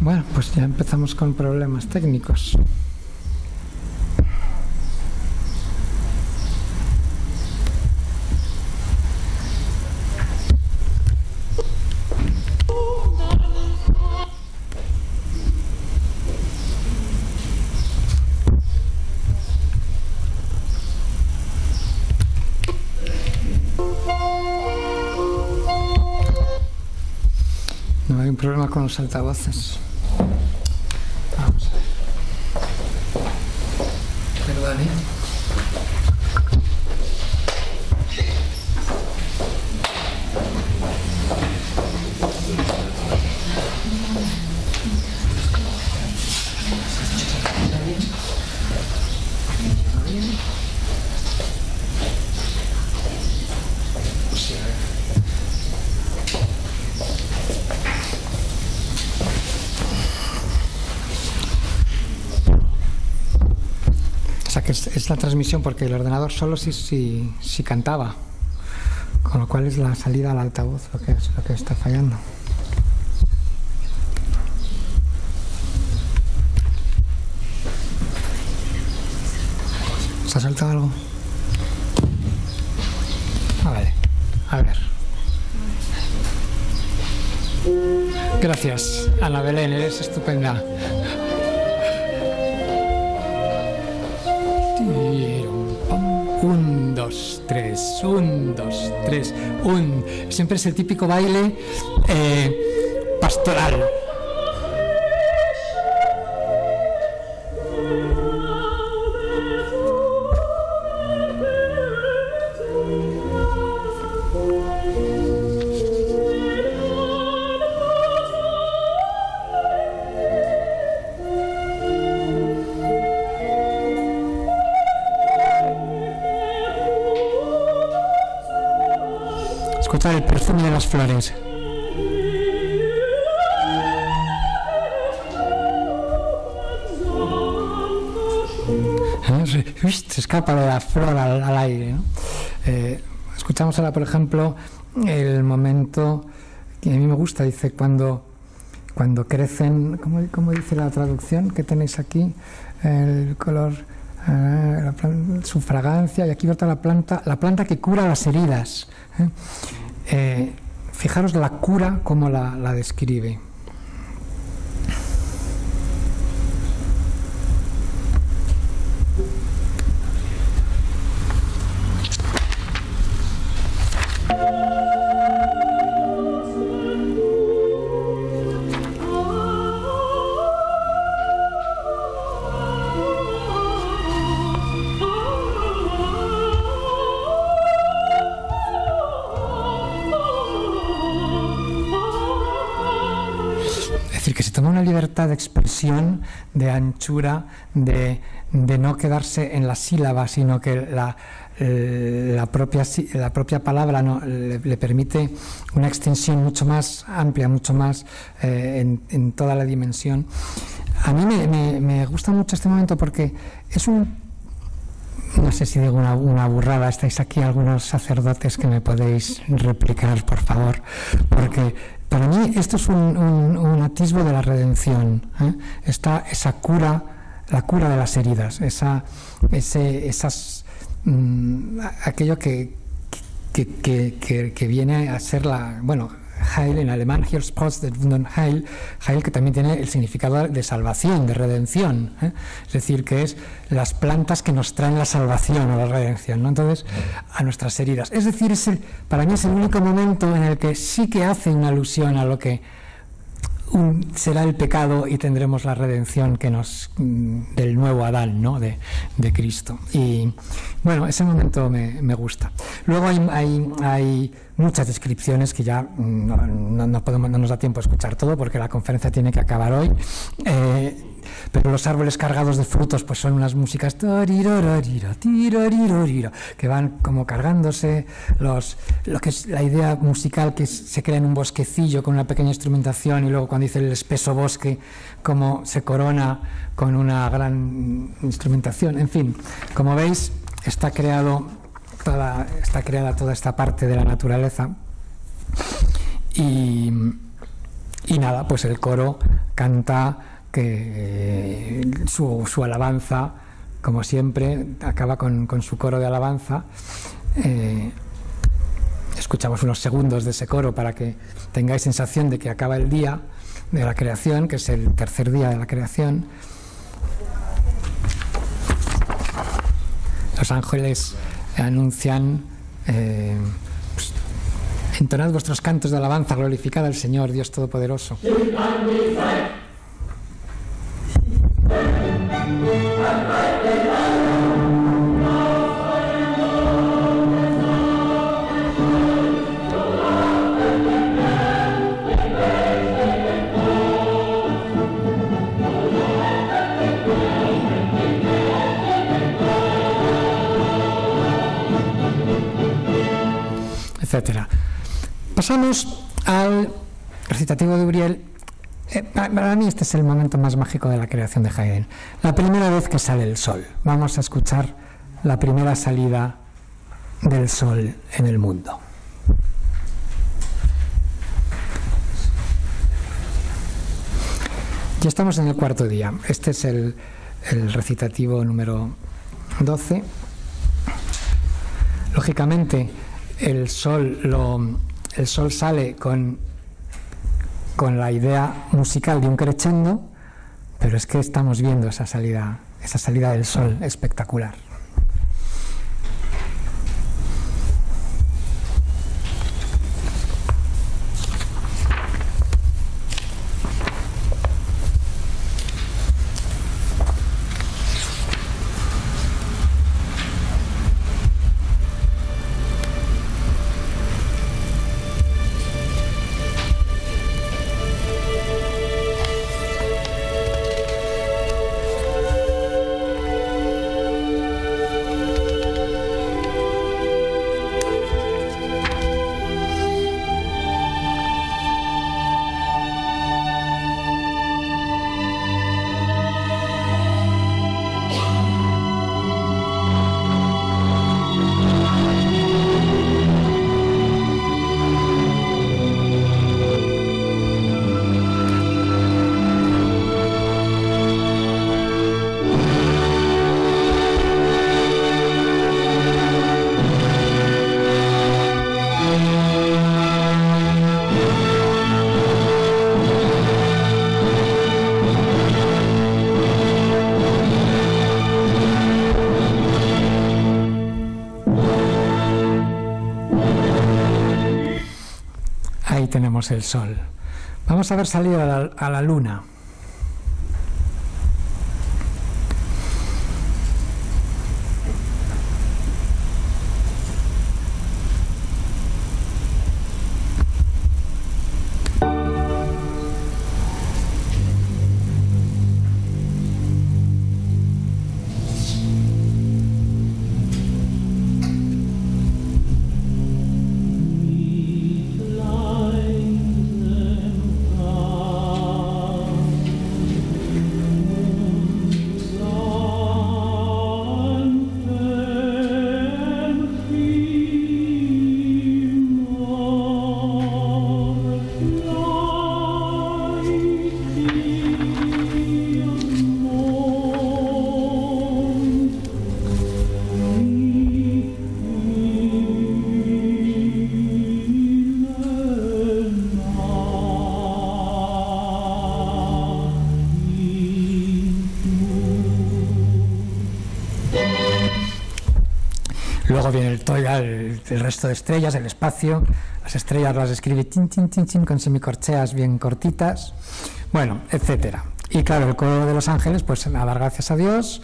Bueno, pues ya empezamos con problemas técnicos. Los altavoces. Transmisión porque el ordenador solo si, si, si cantaba. Con lo cual es la salida al altavoz lo que, es, lo que está fallando. ¿Se ha saltado algo? Vale. A ver. Gracias, Ana Belén, eres estupenda. Un, dos, tres, un. Siempre es el típico baile eh, pastoral. Por ejemplo, el momento que a mí me gusta, dice, cuando, cuando crecen, ¿cómo, cómo dice la traducción que tenéis aquí? El color, eh, la plan- su fragancia, y aquí brota la planta, la planta que cura las heridas. ¿eh? Eh, fijaros la cura como la, la describe. Se toma una libertad de expresión, de anchura, de, de no quedarse en la sílaba, sino que la, eh, la, propia, la propia palabra le, permite una extensión mucho más amplia, mucho más eh, en, en, toda la dimensión. A mí me, me, me gusta mucho este momento porque es un no sé si digo una, una, burrada, estáis aquí algunos sacerdotes que me podéis replicar, por favor, porque para mí esto es un, un, atisbo de la redención. ¿eh? Está esa cura, la cura de las heridas, esa, ese, esas, mmm, aquello que, que, que, que, que viene a ser la, bueno, Heil en alemán, Heilspost der Wunden Heil, Heil que también tiene el significado de salvación, de redención, ¿eh? es decir, que es las plantas que nos traen la salvación o la redención, ¿no? entonces a nuestras heridas. Es decir, para mí es el único momento en el que sí que hace una alusión a lo que será el pecado y tendremos la redención que nos mm, del nuevo Adán, ¿no? de, de Cristo. Y bueno, ese momento me, gusta. Luego hay, hay, muchas descripciones que ya mm, no, no, no, podemos, no, nos da tiempo a escuchar todo porque la conferencia tiene que acabar hoy. Eh, pero los árboles cargados de frutos pues son unas músicas que van como cargándose los, lo que es la idea musical que se crea en un bosquecillo con una pequeña instrumentación y luego cuando dice el espeso bosque como se corona con una gran instrumentación. En fin como veis está creado toda, está creada toda esta parte de la naturaleza. Y, y nada pues el coro canta que eh, su, su, alabanza, como siempre, acaba con, con su coro de alabanza. Eh, escuchamos unos segundos de ese coro para que tengáis sensación de que acaba el día de la creación, que es el tercer día de la creación. Los ángeles anuncian, eh, pues, entonad vuestros cantos de alabanza, glorificad al Señor, Dios Todopoderoso. Pasamos al recitativo de Uriel eh, para mí este es el momento más mágico de la creación de Haydn. La primera vez que sale el sol. Vamos a escuchar la primera salida del sol en el mundo. Ya estamos en el cuarto día. Este es el, el recitativo número 12. Lógicamente, el sol, lo, el sol sale con con la idea musical de un crescendo, pero es que estamos viendo esa salida, esa salida del sol espectacular. Vamos a ver salir a la luna. Estrellas, el espacio. Las estrellas las escribe chin, chin, chin, chin, con semicorcheas bien cortitas. Bueno, etcétera. Y claro, el coro de los ángeles, pues a dar gracias a Dios.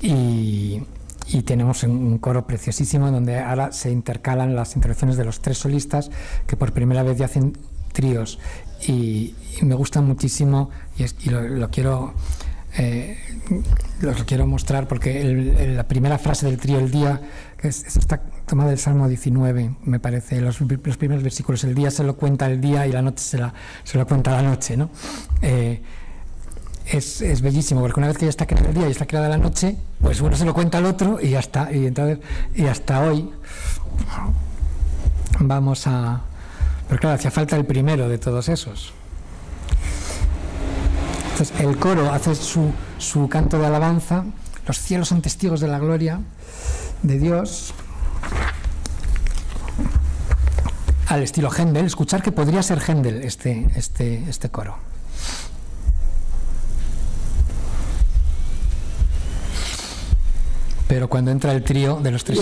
Y, y tenemos un, coro preciosísimo donde ahora se intercalan las intervenciones de los tres solistas que por primera vez ya hacen tríos. Y, me gusta muchísimo y, lo, quiero eh, lo quiero mostrar porque la primera frase del trío el día que tomada del Salmo 19 me parece los, los primeros versículos. El día se lo cuenta el día y la noche se, la, se lo cuenta la noche ¿no? Eh, es, es bellísimo porque una vez que ya está creado el día y está creada la noche pues uno se lo cuenta al otro y ya está. Y entonces y hasta hoy vamos a pero claro hacía falta el primero de todos esos. Entonces el coro hace su, su canto de alabanza, los cielos son testigos de la gloria de Dios, al estilo Händel, escuchar que podría ser Händel este, este, este coro. Pero cuando entra el trío de los tres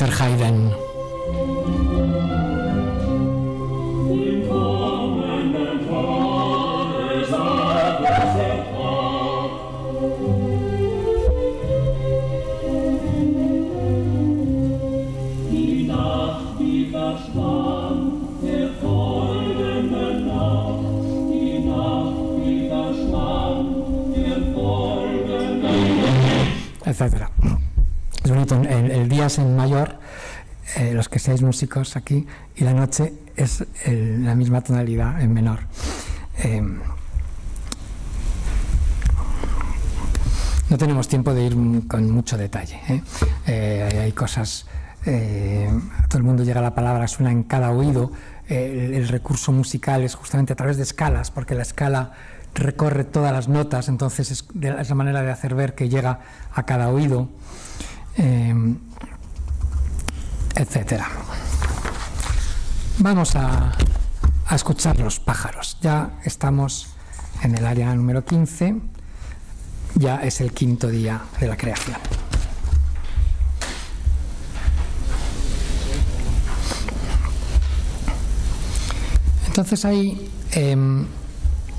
solo seáis músicos aquí, y la noche es la misma tonalidad en menor. Eh, no tenemos tiempo de ir con mucho detalle. ¿eh? Eh, hay cosas, eh, a todo el mundo llega la palabra, suena en cada oído. El, recurso musical es justamente a través de escalas, porque la escala recorre todas las notas, entonces es, la manera de hacer ver que llega a cada oído, eh, etcétera. Vamos a, a escuchar los pájaros. Ya estamos en el área número 15 ya es el quinto día de la creación. Entonces hay, em,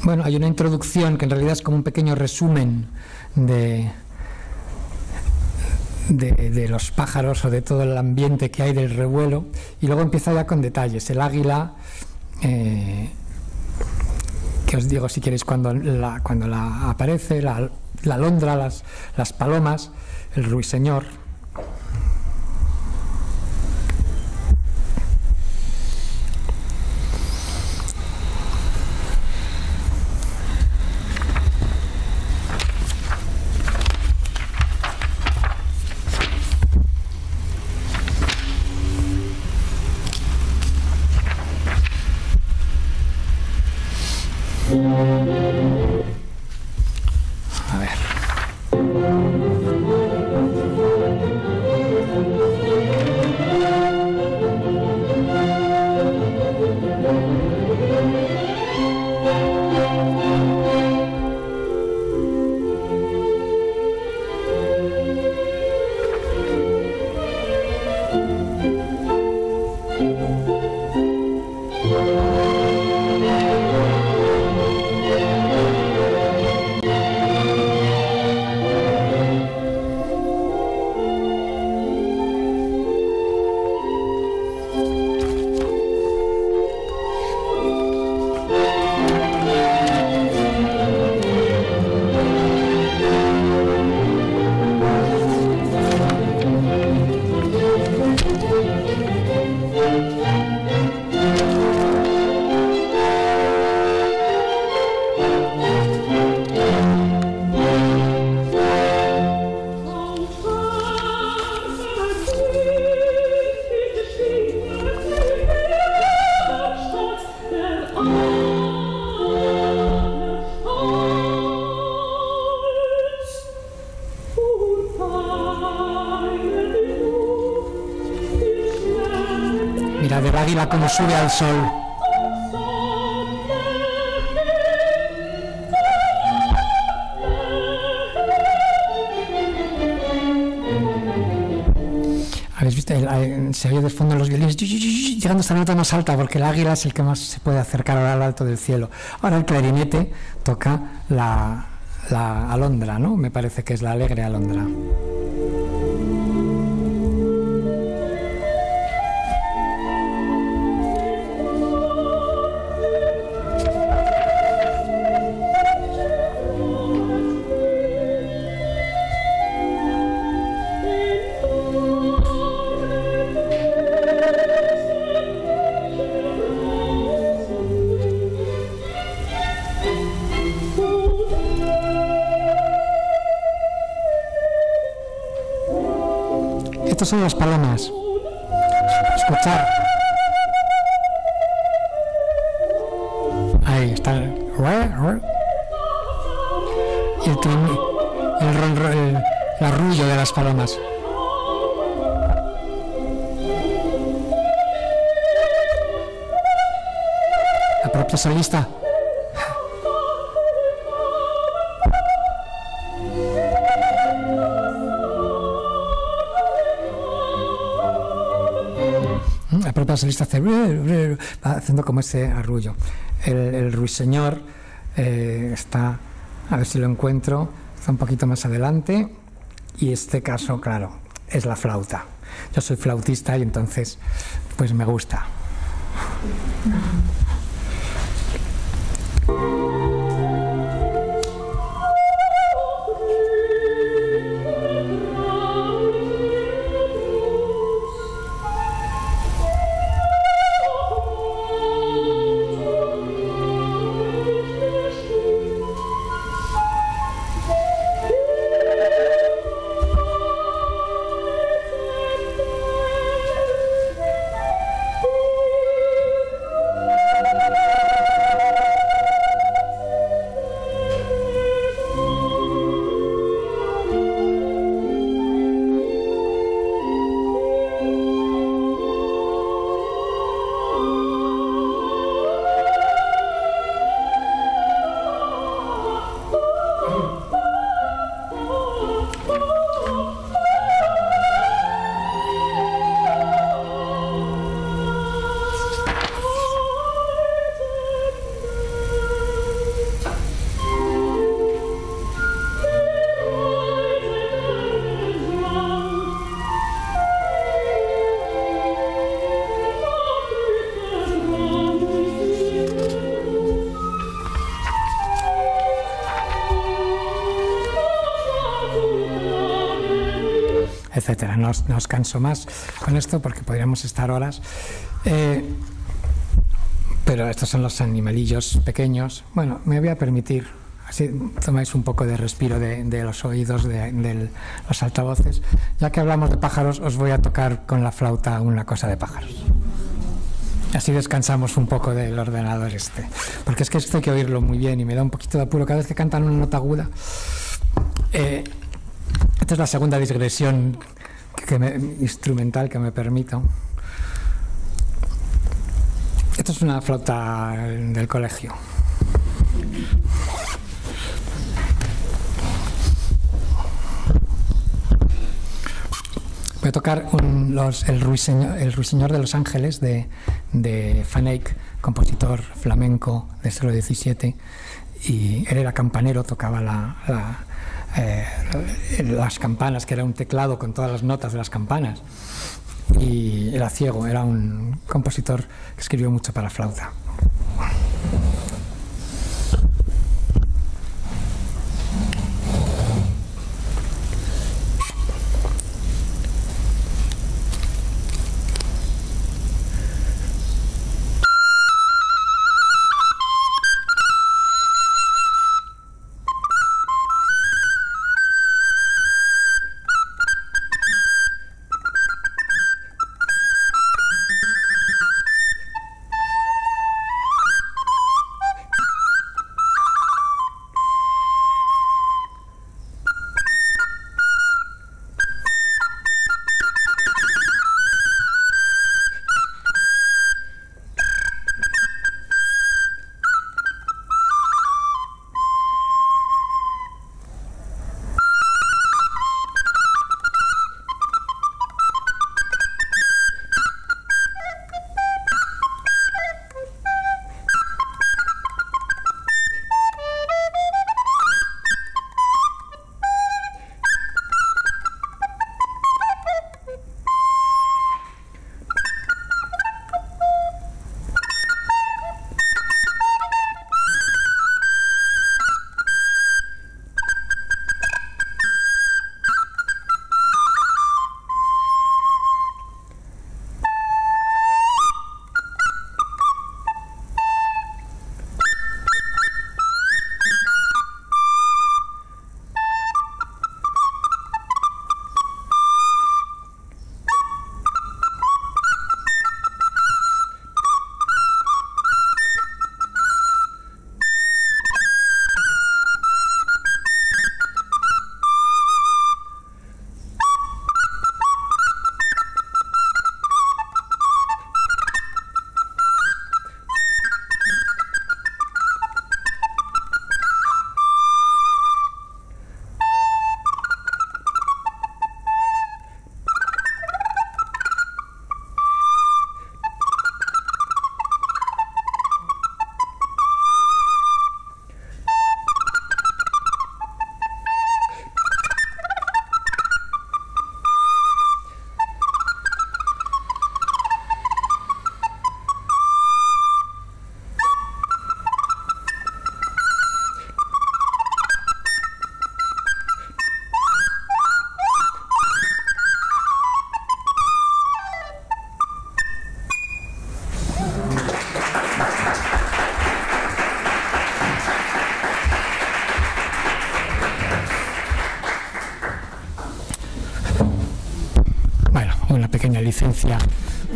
bueno, hay una introducción que en realidad es como un pequeño resumen de, de, los pájaros o de todo el ambiente que hay del revuelo y luego empieza ya con detalles. El águila, eh, que os digo si queréis cuando la, cuando la aparece, la, la alondra, las, las palomas, el ruiseñor. Como sube al sol. ¿Habéis visto? El- el- se oye de fondo los violines llegando a esta nota más alta porque el águila es el que más se puede acercar ahora al alto del cielo. Ahora el clarinete toca la, la alondra, ¿no? Me parece que es la alegre alondra. Las palomas. Escuchar. Ahí está. Y el, el, el, el arrullo de las palomas. La propia solista. Solista hace, va haciendo como ese arrullo. El, el ruiseñor eh, está, a ver si lo encuentro, está un poquito más adelante. Y este caso, claro, es la flauta. Yo soy flautista y entonces, pues me gusta. Etcétera. No no os canso más con esto porque podríamos estar horas. Eh, pero estos son los animalillos pequeños. Bueno, me voy a permitir, así tomáis un poco de respiro de, de los oídos de, de los altavoces. Ya que hablamos de pájaros, os voy a tocar con la flauta una cosa de pájaros. Así descansamos un poco del ordenador este. Porque es que esto hay que oírlo muy bien y me da un poquito de apuro cada vez que cantan una nota aguda. Esta es la segunda digresión instrumental que me permito. Esto es una flauta del colegio. Voy a tocar un- los- el, ruiseñor, el de los Ángeles de, de Eyck, compositor flamenco del siglo XVII. Y él era campanero, tocaba la, eh, las campanas, que era un teclado con todas las notas de las campanas. Y era ciego, era un compositor que escribió mucho para flauta.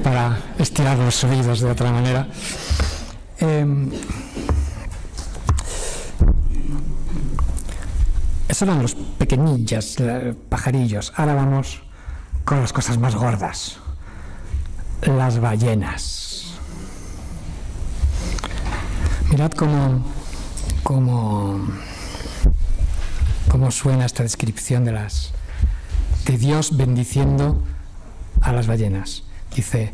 Para estirar los oídos de otra manera. Eh, esos eran los pequeñillas, pajarillos. Ahora vamos con las cosas más gordas. Las ballenas. Mirad cómo, cómo, cómo suena esta descripción de las de Dios bendiciendo a las ballenas. Dice,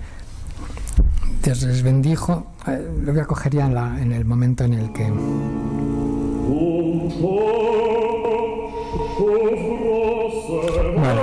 Dios les bendijo, eh, lo voy a coger ya en, la, en el momento en el que... Bueno.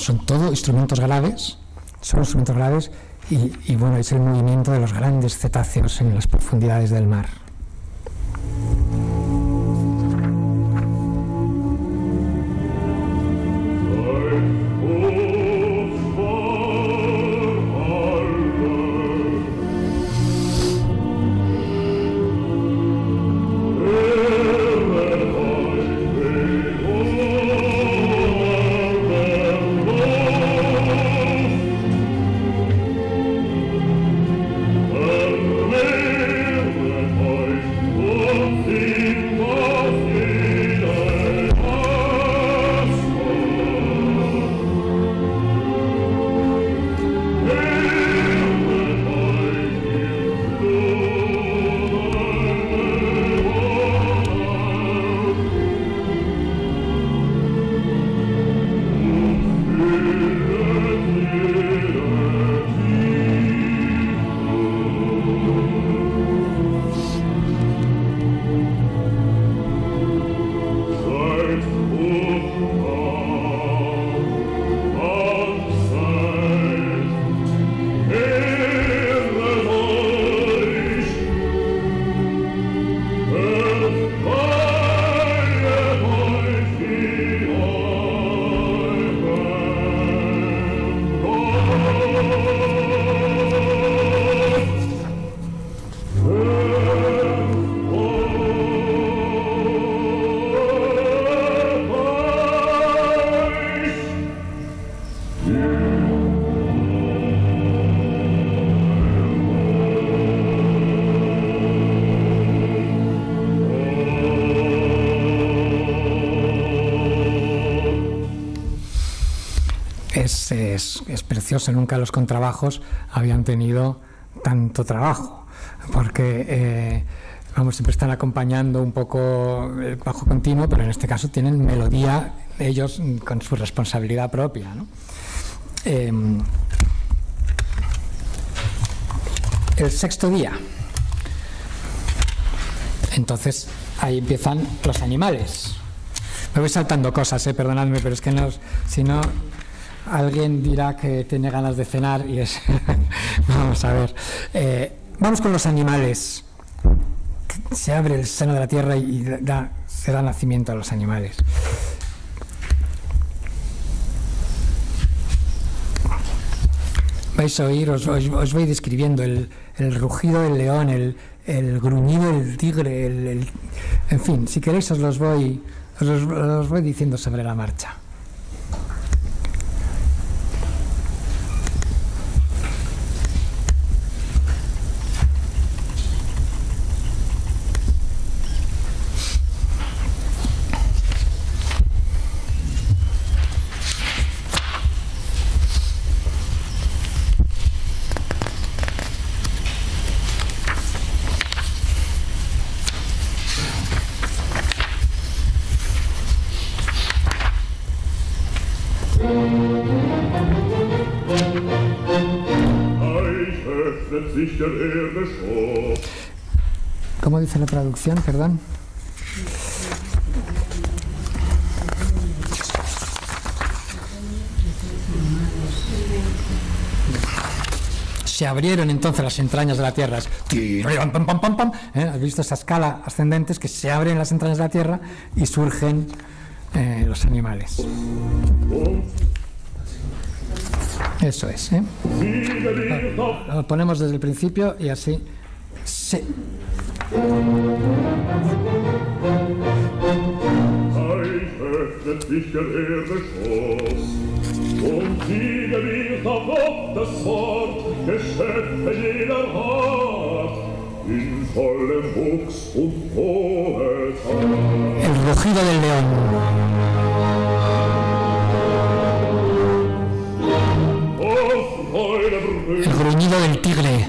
Son todo instrumentos graves, son instrumentos graves y bueno, es el movimiento de los grandes cetáceos en las profundidades del mar. Es, precioso. Nunca los contrabajos habían tenido tanto trabajo, porque eh, vamos, siempre están acompañando un poco el bajo continuo, pero en este caso tienen melodía ellos con su responsabilidad propia. Eh, el sexto día. Entonces ahí empiezan los animales. Me voy saltando cosas, eh, perdonadme, pero es que no, si no, alguien dirá que tiene ganas de cenar y es. (laughs) vamos a ver. Eh, vamos con los animales. Se abre el seno de la tierra y da, se da nacimiento a los animales. Vais a oír, os, os, voy describiendo el, el, rugido del león, el, el gruñido del tigre, el, el, en fin, si queréis os los voy, os los, os voy diciendo sobre la marcha. ¿Cómo dice la traducción? Perdón. se abrieron entonces las entrañas de la tierra. ¿eh? Has visto esa escala ascendente que se abren las entrañas de la tierra y surgen eh, los animales. Eso es. ¿eh? Lo ponemos desde el principio y así. Tat. El rugido del león. El gruñido del tigre.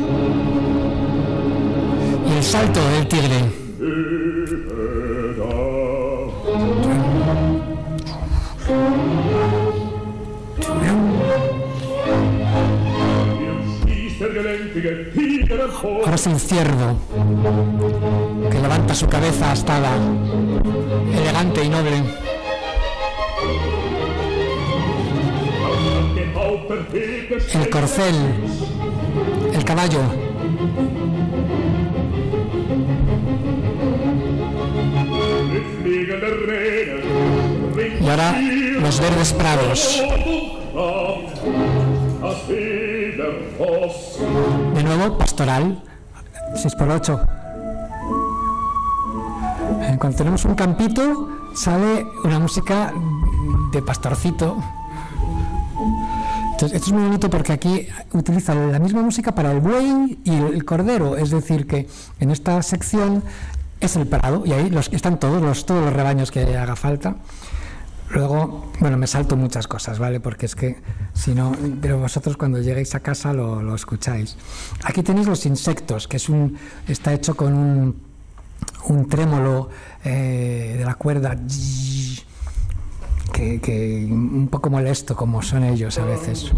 Y el salto del tigre. Ahora es el ciervo. Que levanta su cabeza astada. Elegante y noble. El corcel. El caballo. Y ahora los verdes prados. De nuevo, pastoral. 6x8. Eh, Cuando tenemos un campito, sale una música de pastorcito. Entonces, esto es muy bonito porque aquí utiliza la misma música para el buey y el cordero. Es decir, que en esta sección es el prado y ahí están todos los, todos los rebaños que haga falta. Luego, bueno, me salto muchas cosas, ¿vale? Porque es que si no, pero vosotros cuando lleguéis a casa lo, lo escucháis. Aquí tenéis los insectos, que es un, está hecho con un, un trémolo eh, de la cuerda que, un poco molesto como son ellos a veces.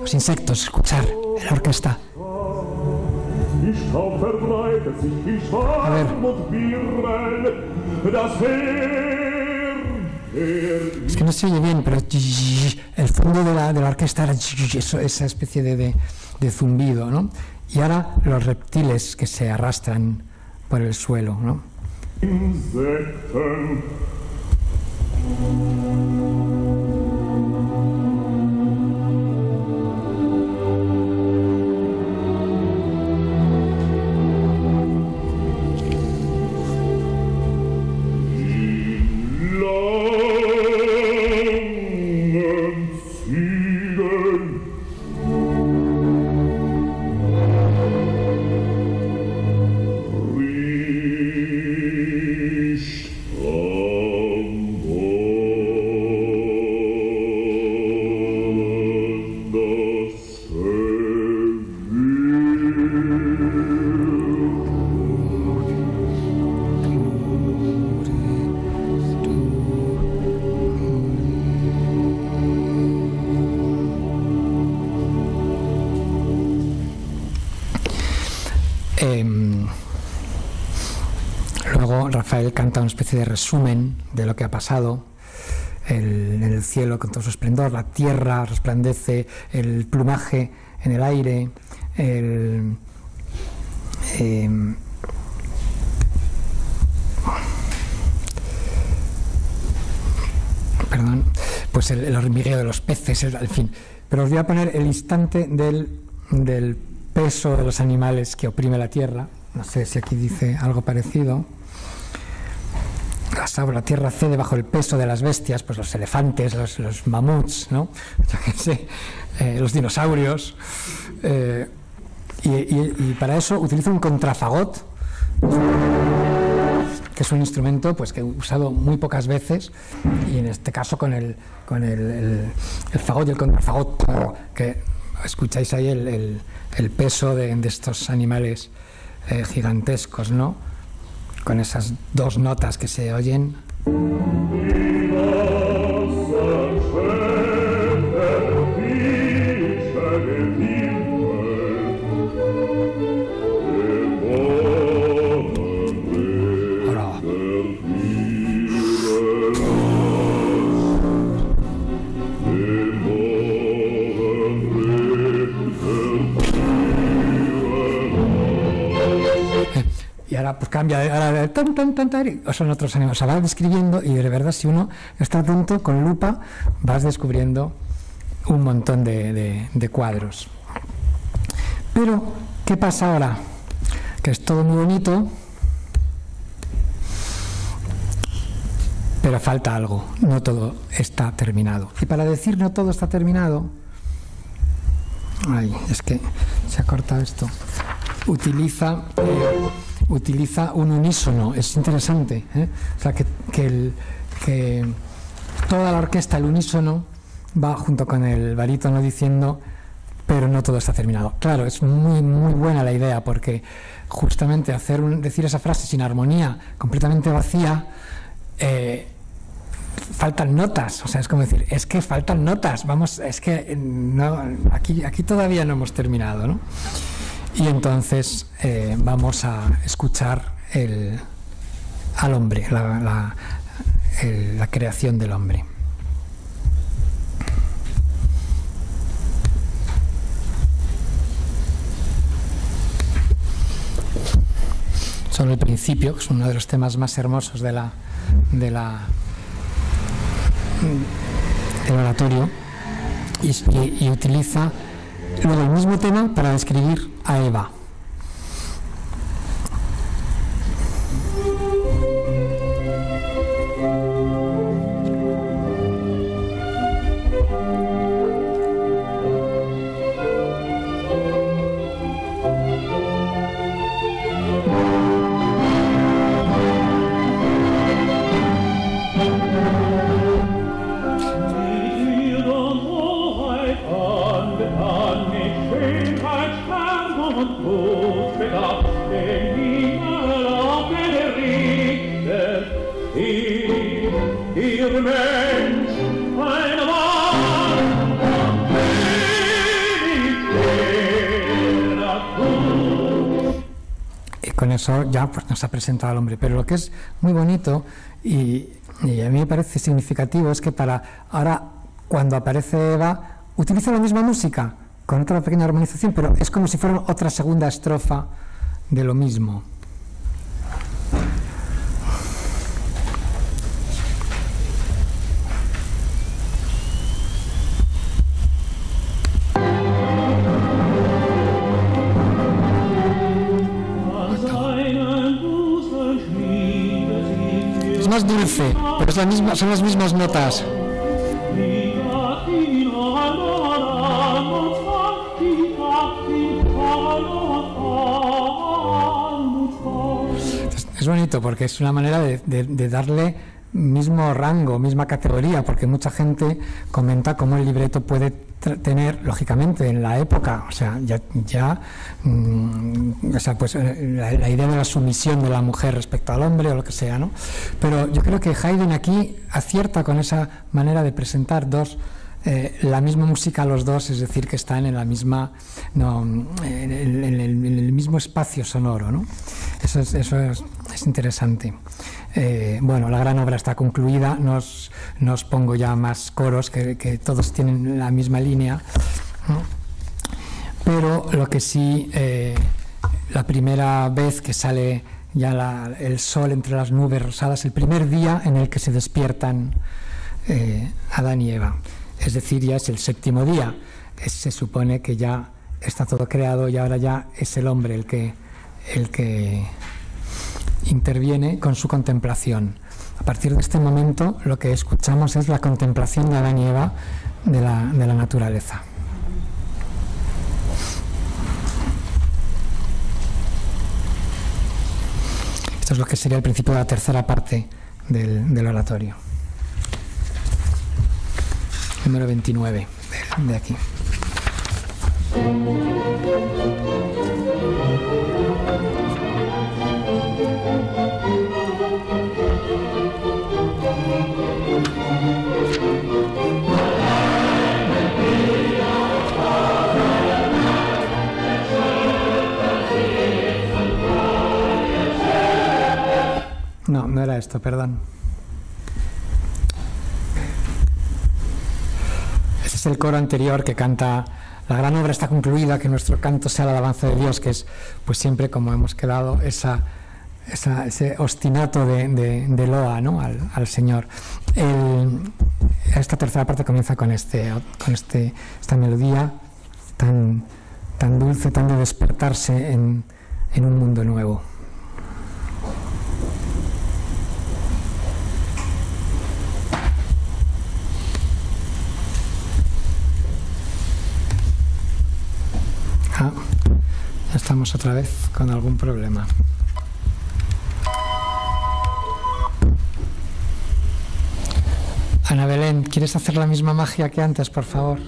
Los insectos, escuchar la orquesta. Heer, Heer Es que no se oye bien, pero el fondo de la, de orquesta era esa especie de, de- de zumbido, ¿no? Y ahora los reptiles que se arrastran por el suelo, ¿no? Insekten. Im langen especie de resumen de lo que ha pasado el- en el cielo con todo su esplendor, la tierra resplandece, el plumaje en el aire, el, em, perdón, pues el, el hormigueo de los peces, el, al fin. Pero os voy a poner el instante del, del peso de los animales que oprime la tierra. No sé si aquí dice algo parecido. La, tierra cede bajo el peso de las bestias, pues los elefantes, los, mamuts, ¿no? (laughs) Sé, eh, los dinosaurios. eh, y, para eso utiliza un contrafagot, que es un instrumento pues que he usado muy pocas veces y en este caso con el con el, el- fagot y el contrafagot que escucháis ahí el, el- peso de, de estos animales eh, gigantescos no con esas dos notas que se oyen pues cambia, ahora tan, tan, tan, tan, son otros animales. O vas describiendo y de verdad si uno está atento con lupa vas descubriendo un montón de, cuadros. Pero, ¿qué pasa ahora? Que es todo muy bonito, pero falta algo, no todo está terminado. Y para decir no todo está terminado, ay, es que se ha cortado esto, utiliza, utiliza un unísono, es interesante, ¿eh? o sea, que, que el- que toda la orquesta, el unísono, va junto con el barítono diciendo pero no todo está terminado. Claro, es muy, muy buena la idea porque justamente hacer un- decir esa frase sin armonía, completamente vacía, eh, faltan notas, o sea, es como decir, es que faltan notas, vamos, es que eh, no, aquí, aquí todavía no hemos terminado, ¿no? Y entonces eh, vamos a escuchar el, al hombre, la, creación del hombre. Solo el principio, que es uno de los temas más hermosos de la, de la, del oratorio, y utiliza luego el mismo tema para describir a Eva. Nos ha presentado al hombre. Pero lo que es muy bonito y, y a mí me parece significativo es que para ahora, cuando aparece Eva, utiliza la misma música con otra pequeña armonización, pero es como si fuera otra segunda estrofa de lo mismo. Es la misma, son las mismas notas. Es, bonito porque es una manera de, darle mismo rango, misma categoría, porque mucha gente comenta cómo el libreto puede tener, lógicamente, en la época, o sea, ya, ya mm, o sea, pues eh, la, idea de la sumisión de la mujer respecto al hombre o lo que sea, ¿no? Pero yo creo que Haydn aquí acierta con esa manera de presentar dos eh, la misma música los dos, es decir, que están en la misma, no, en, el, en el- en el mismo espacio sonoro, ¿no? Eso es, eso es, es interesante. Eh, bueno, la gran obra está concluida, no os, no os pongo ya más coros, que, que todos tienen la misma línea, ¿no? pero lo que sí, eh, la primera vez que sale ya la- el sol entre las nubes rosadas, el primer día en el que se despiertan eh, Adán y Eva. Es decir, ya es el séptimo día. Es- se supone que ya está todo creado y ahora ya es el hombre el que, el que interviene con su contemplación. A partir de este momento lo que escuchamos es la contemplación de Adán y Eva de la, de la naturaleza. Esto es lo que sería el principio de la tercera parte del, del oratorio. Número 29 de, de aquí. Esto, perdón. Ese es el coro anterior que canta La gran obra está concluida, que nuestro canto sea la alabanza de Dios, que es pues siempre como hemos quedado esa ese ostinato de, Loa ¿no? al, Señor. esta tercera parte comienza con, este, con este, esta melodía tan, tan dulce, tan de despertarse en, en un mundo nuevo. Ah, ya estamos otra vez con algún problema. Ana Belén, ¿quieres hacer la misma magia que antes, por favor?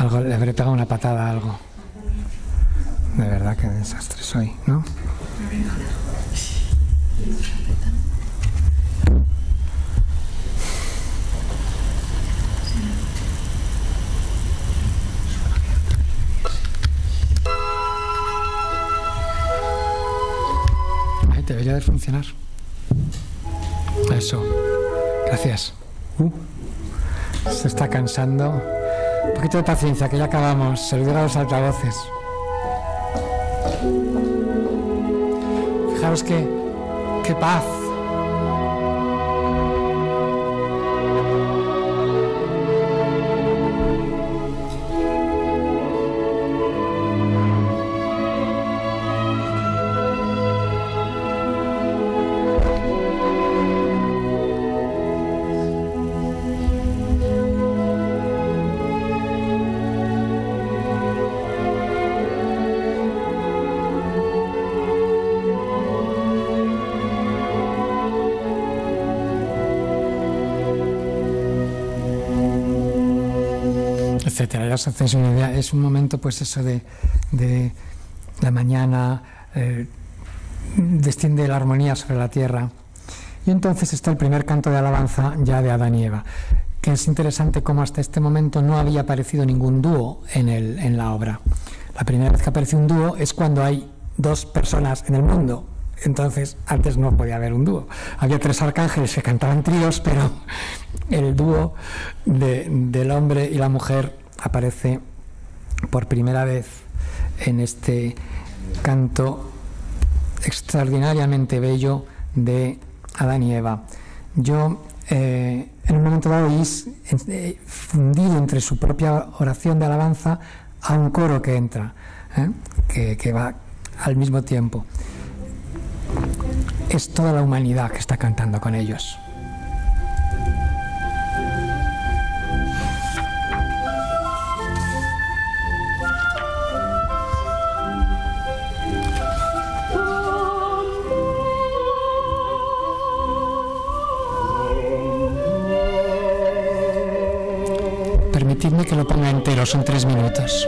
Algo, le habré pegado una patada a algo. De verdad que desastre soy, ¿no? Debería de funcionar. Eso. Gracias. Uh. se está cansando. Un poquito de paciencia, que ya acabamos. Saludar a los altavoces. Fijaros que, qué paz hacéis una idea. Es un momento, pues eso de, la mañana, eh, desciende la armonía sobre la tierra. Y entonces está el primer canto de alabanza ya de Adán y Eva, que es interesante como hasta este momento no había aparecido ningún dúo en, el, en la obra. La primera vez que aparece un dúo es cuando hay dos personas en el mundo. Entonces, antes no podía haber un dúo. Había tres arcángeles que cantaban tríos, pero el dúo del hombre y la mujer aparece por primera vez en este canto extraordinariamente bello de Adán y Eva. Yo, eh, en un momento dado, is eh, fundido entre su propia oración de alabanza a un coro que entra, ¿eh? que, que va al mismo tiempo. Es toda la humanidad que está cantando con ellos. Permitidme que lo ponga entero, son tres minutos.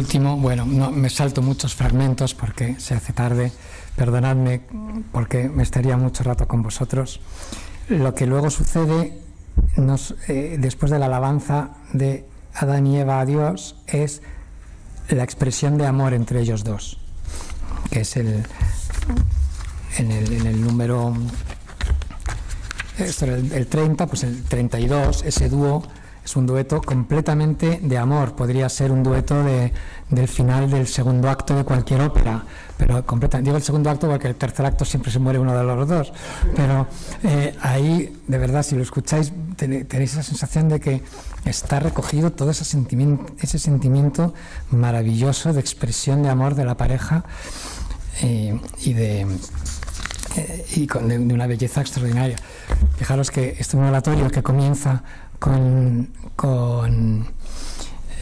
Último, bueno, no, me salto muchos fragmentos porque se hace tarde, perdonadme porque me estaría mucho rato con vosotros. Lo que luego sucede eh, después de la alabanza de Adán y Eva a Dios es la expresión de amor entre ellos dos, que es el, en, el, en el número esto era el, el 30, pues el 32, ese dúo es un dueto completamente de amor. Podría ser un dueto de, del final del segundo acto de cualquier ópera, pero completamente. Digo el segundo acto porque el tercer acto siempre se muere uno de los dos. Pero eh, ahí, de verdad, si lo escucháis, ten- tenéis la sensación de que está recogido todo ese sentimiento, ese sentimiento maravilloso de expresión de amor de la pareja eh, y de eh, de, una belleza extraordinaria. Fijaros que este es un oratorio que comienza con,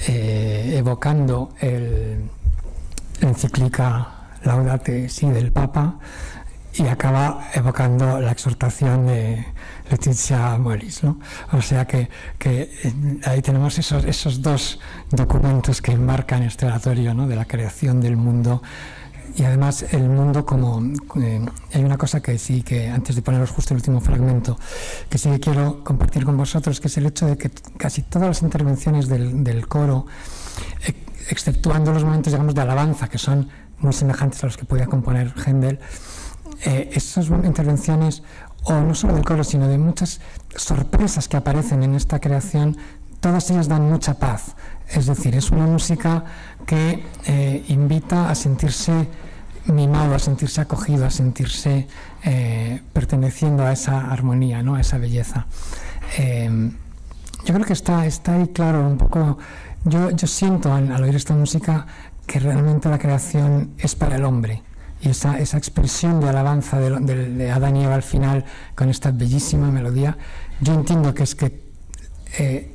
eh, evocando el, la encíclica Laudate Si del Papa y acaba evocando la exhortación de Leticia Moelis. ¿no? O sea que, eh, ahí tenemos esos, esos dos documentos que enmarcan este oratorio ¿no? de la creación del mundo y además el mundo como eh, hay una cosa que sí que antes de poneros justo el último fragmento que sí que quiero compartir con vosotros que es el hecho de que casi todas las intervenciones del, coro ex- exceptuando los momentos digamos de alabanza que son muy semejantes a los que podía componer Händel eh, esas intervenciones o no solo del coro sino de muchas sorpresas que aparecen en esta creación todas ellas dan mucha paz. Es decir, es una música que eh, invita a sentirse mimado, a sentirse acogido, a sentirse eh, perteneciendo a esa armonía, ¿no? a esa belleza. Eh, yo creo que está, está ahí claro un poco, yo, yo siento al, al oír esta música que realmente la creación es para el hombre. Y esa, esa expresión de alabanza de, de, de Adán y Eva al final, con esta bellísima melodía, yo entiendo que es que eh,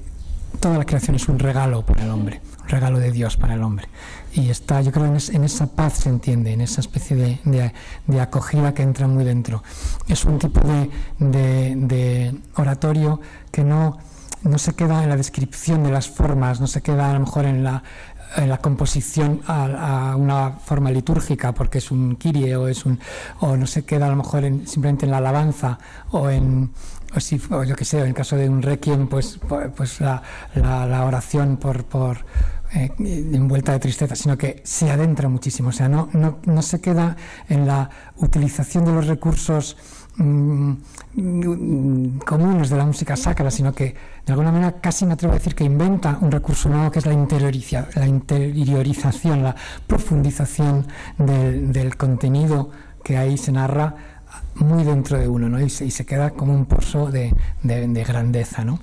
toda la creación es un regalo para el hombre, un regalo de Dios para el hombre. Y está, yo creo, en, es, en esa paz se entiende, en esa especie de, de, acogida que entra muy dentro. Es un tipo de, de oratorio que no, no se queda en la descripción de las formas, no se queda a lo mejor en la, en la composición a, una forma litúrgica porque es un kirie o es un o no se queda a lo mejor en, simplemente en la alabanza o en o, si, o yo que sé, en caso de un requiem, pues, pues la, la, la oración por, por eh, envuelta de tristeza, sino que se adentra muchísimo, o sea, no, no, no se queda en la utilización de los recursos mmm, comunes de la música sacra, sino que de alguna manera casi me atrevo a decir que inventa un recurso nuevo que es la, interioriza, la interiorización, la profundización del, del contenido que ahí se narra muy dentro de uno, ¿no? Y se, y se queda como un pozo de, de, de grandeza, ¿no?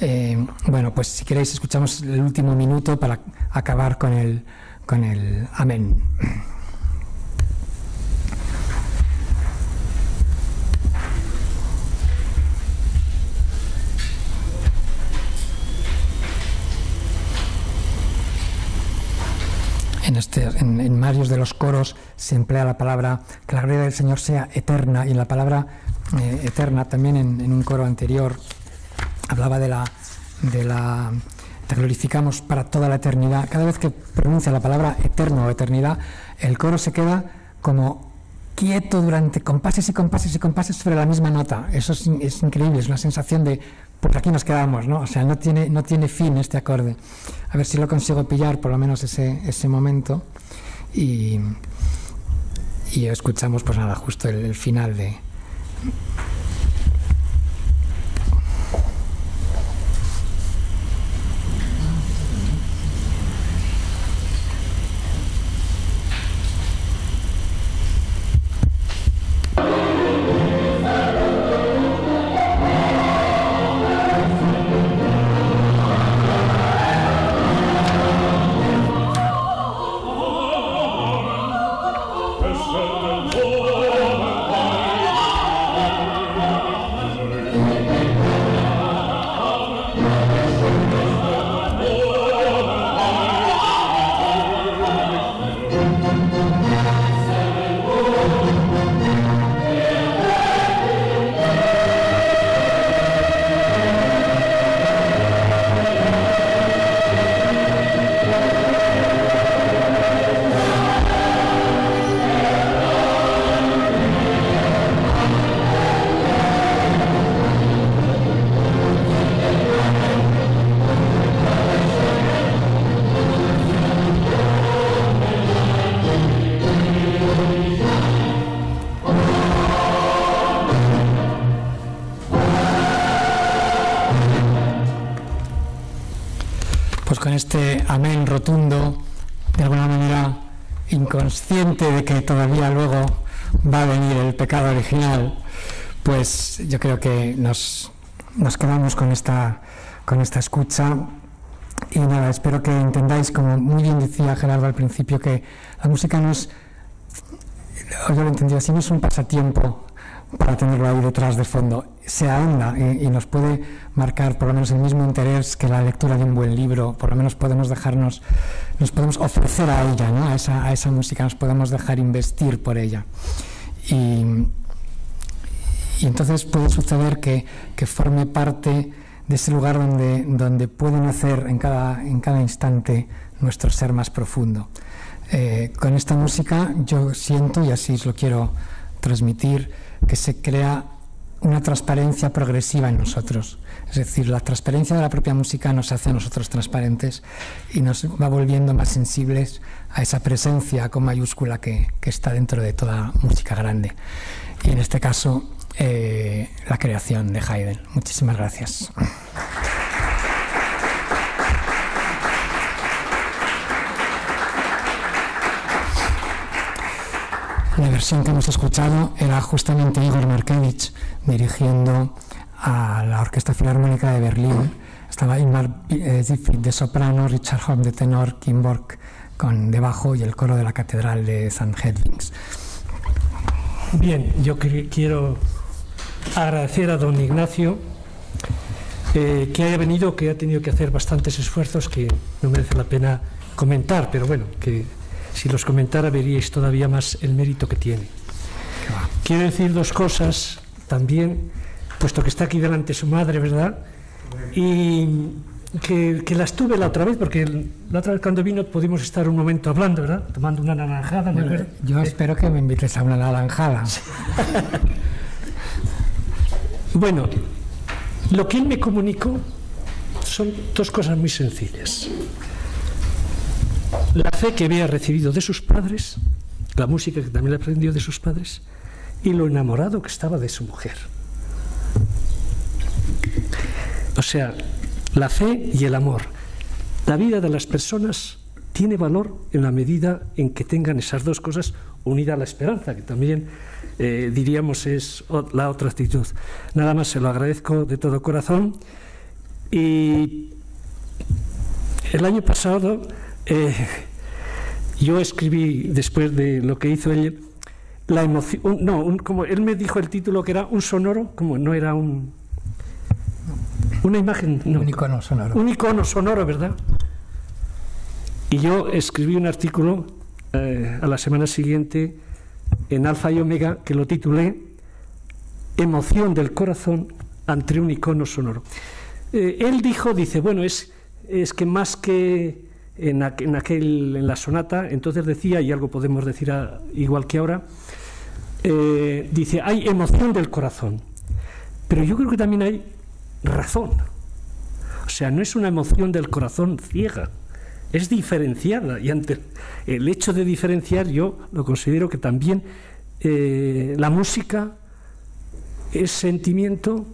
Eh, bueno, pues si queréis escuchamos el último minuto para acabar con el, con el amén. En, este, en, varios de los coros se emplea la palabra que la gloria del Señor sea eterna y la palabra eh, eterna también en, un coro anterior hablaba de la, de la te glorificamos para toda la eternidad. Cada vez que pronuncia la palabra eterno o eternidad, el coro se queda como quieto durante compases y compases y compases sobre la misma nota. Eso es, es increíble, es una sensación de por aquí nos quedamos, ¿no? O sea, no tiene, no tiene fin este acorde. A ver si lo consigo pillar, por lo menos ese, ese momento. Y, y escuchamos, pues nada, justo el, el final de. Creo que nos, nos quedamos con esta, con esta escucha. Y nada, espero que entendáis, como muy bien decía Gerardo al principio, que la música no es, yo lo he entendido así, no es un pasatiempo para tenerlo ahí detrás de fondo. Se ahonda y, y, nos puede marcar por lo menos el mismo interés que la lectura de un buen libro, por lo menos podemos dejarnos, nos podemos ofrecer a ella, ¿no? a, esa, a esa música, nos podemos dejar investir por ella. Y, y entonces puede suceder que, que, forme parte de ese lugar donde, donde puede nacer en cada, en cada instante nuestro ser más profundo. Eh, con esta música yo siento, y así os lo quiero transmitir, que se crea una transparencia progresiva en nosotros. Es decir, la transparencia de la propia música nos hace a nosotros transparentes y nos va volviendo más sensibles a esa presencia con mayúscula que, que está dentro de toda música grande. Y en este caso, eh, la creación de Haydn. Muchísimas gracias. La versión que hemos escuchado era justamente Igor Markevich dirigiendo a la Orquesta Filarmónica de Berlín. Estaba Ingmar Siegfried de soprano, Richard Hopp de tenor, Kim Borg con de y el coro de la Catedral de St. Hedwings. Bien, yo quiero agradecer a don Ignacio eh, que haya venido, que ha tenido que hacer bastantes esfuerzos que no merece la pena comentar, pero bueno, que si los comentara veríais todavía más el mérito que tiene. Quiero decir dos cosas también, puesto que está aquí delante su madre, ¿verdad? Y que, que, las tuve la otra vez, porque la otra vez cuando vino pudimos estar un momento hablando, ¿verdad? Tomando una naranjada. Bueno, yo eh, espero que me invites a una naranjada. (laughs) bueno, lo que él me comunicó son dos cosas muy sencillas la fe que había recibido de sus padres, la música que también le aprendió de sus padres, y lo enamorado que estaba de su mujer. O sea, la fe y el amor. La vida de las personas tiene valor en la medida en que tengan esas dos cosas unida a la esperanza, que también eh, diríamos es la otra actitud. Nada más se lo agradezco de todo corazón. Y el año pasado eh, yo escribí después de lo que hizo él la emoción no un, como él me dijo el título que era un sonoro como no era un una imagen no, un icono sonoro un icono sonoro verdad y yo escribí un artículo eh, a la semana siguiente en Alfa y Omega que lo titulé emoción del corazón ante un icono sonoro eh, él dijo dice bueno es es que más que en, aquel, en la sonata, entonces decía, y algo podemos decir igual que ahora, eh, dice, hay emoción del corazón, pero yo creo que también hay razón. O sea, no es una emoción del corazón ciega, es diferenciada. Y ante el hecho de diferenciar, yo lo considero que también eh, la música es sentimiento,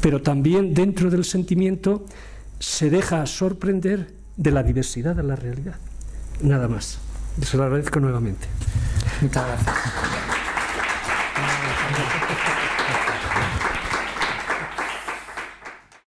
pero también dentro del sentimiento se deja sorprender de la diversidad de la realidad. Nada más. Se lo agradezco nuevamente. Muchas gracias.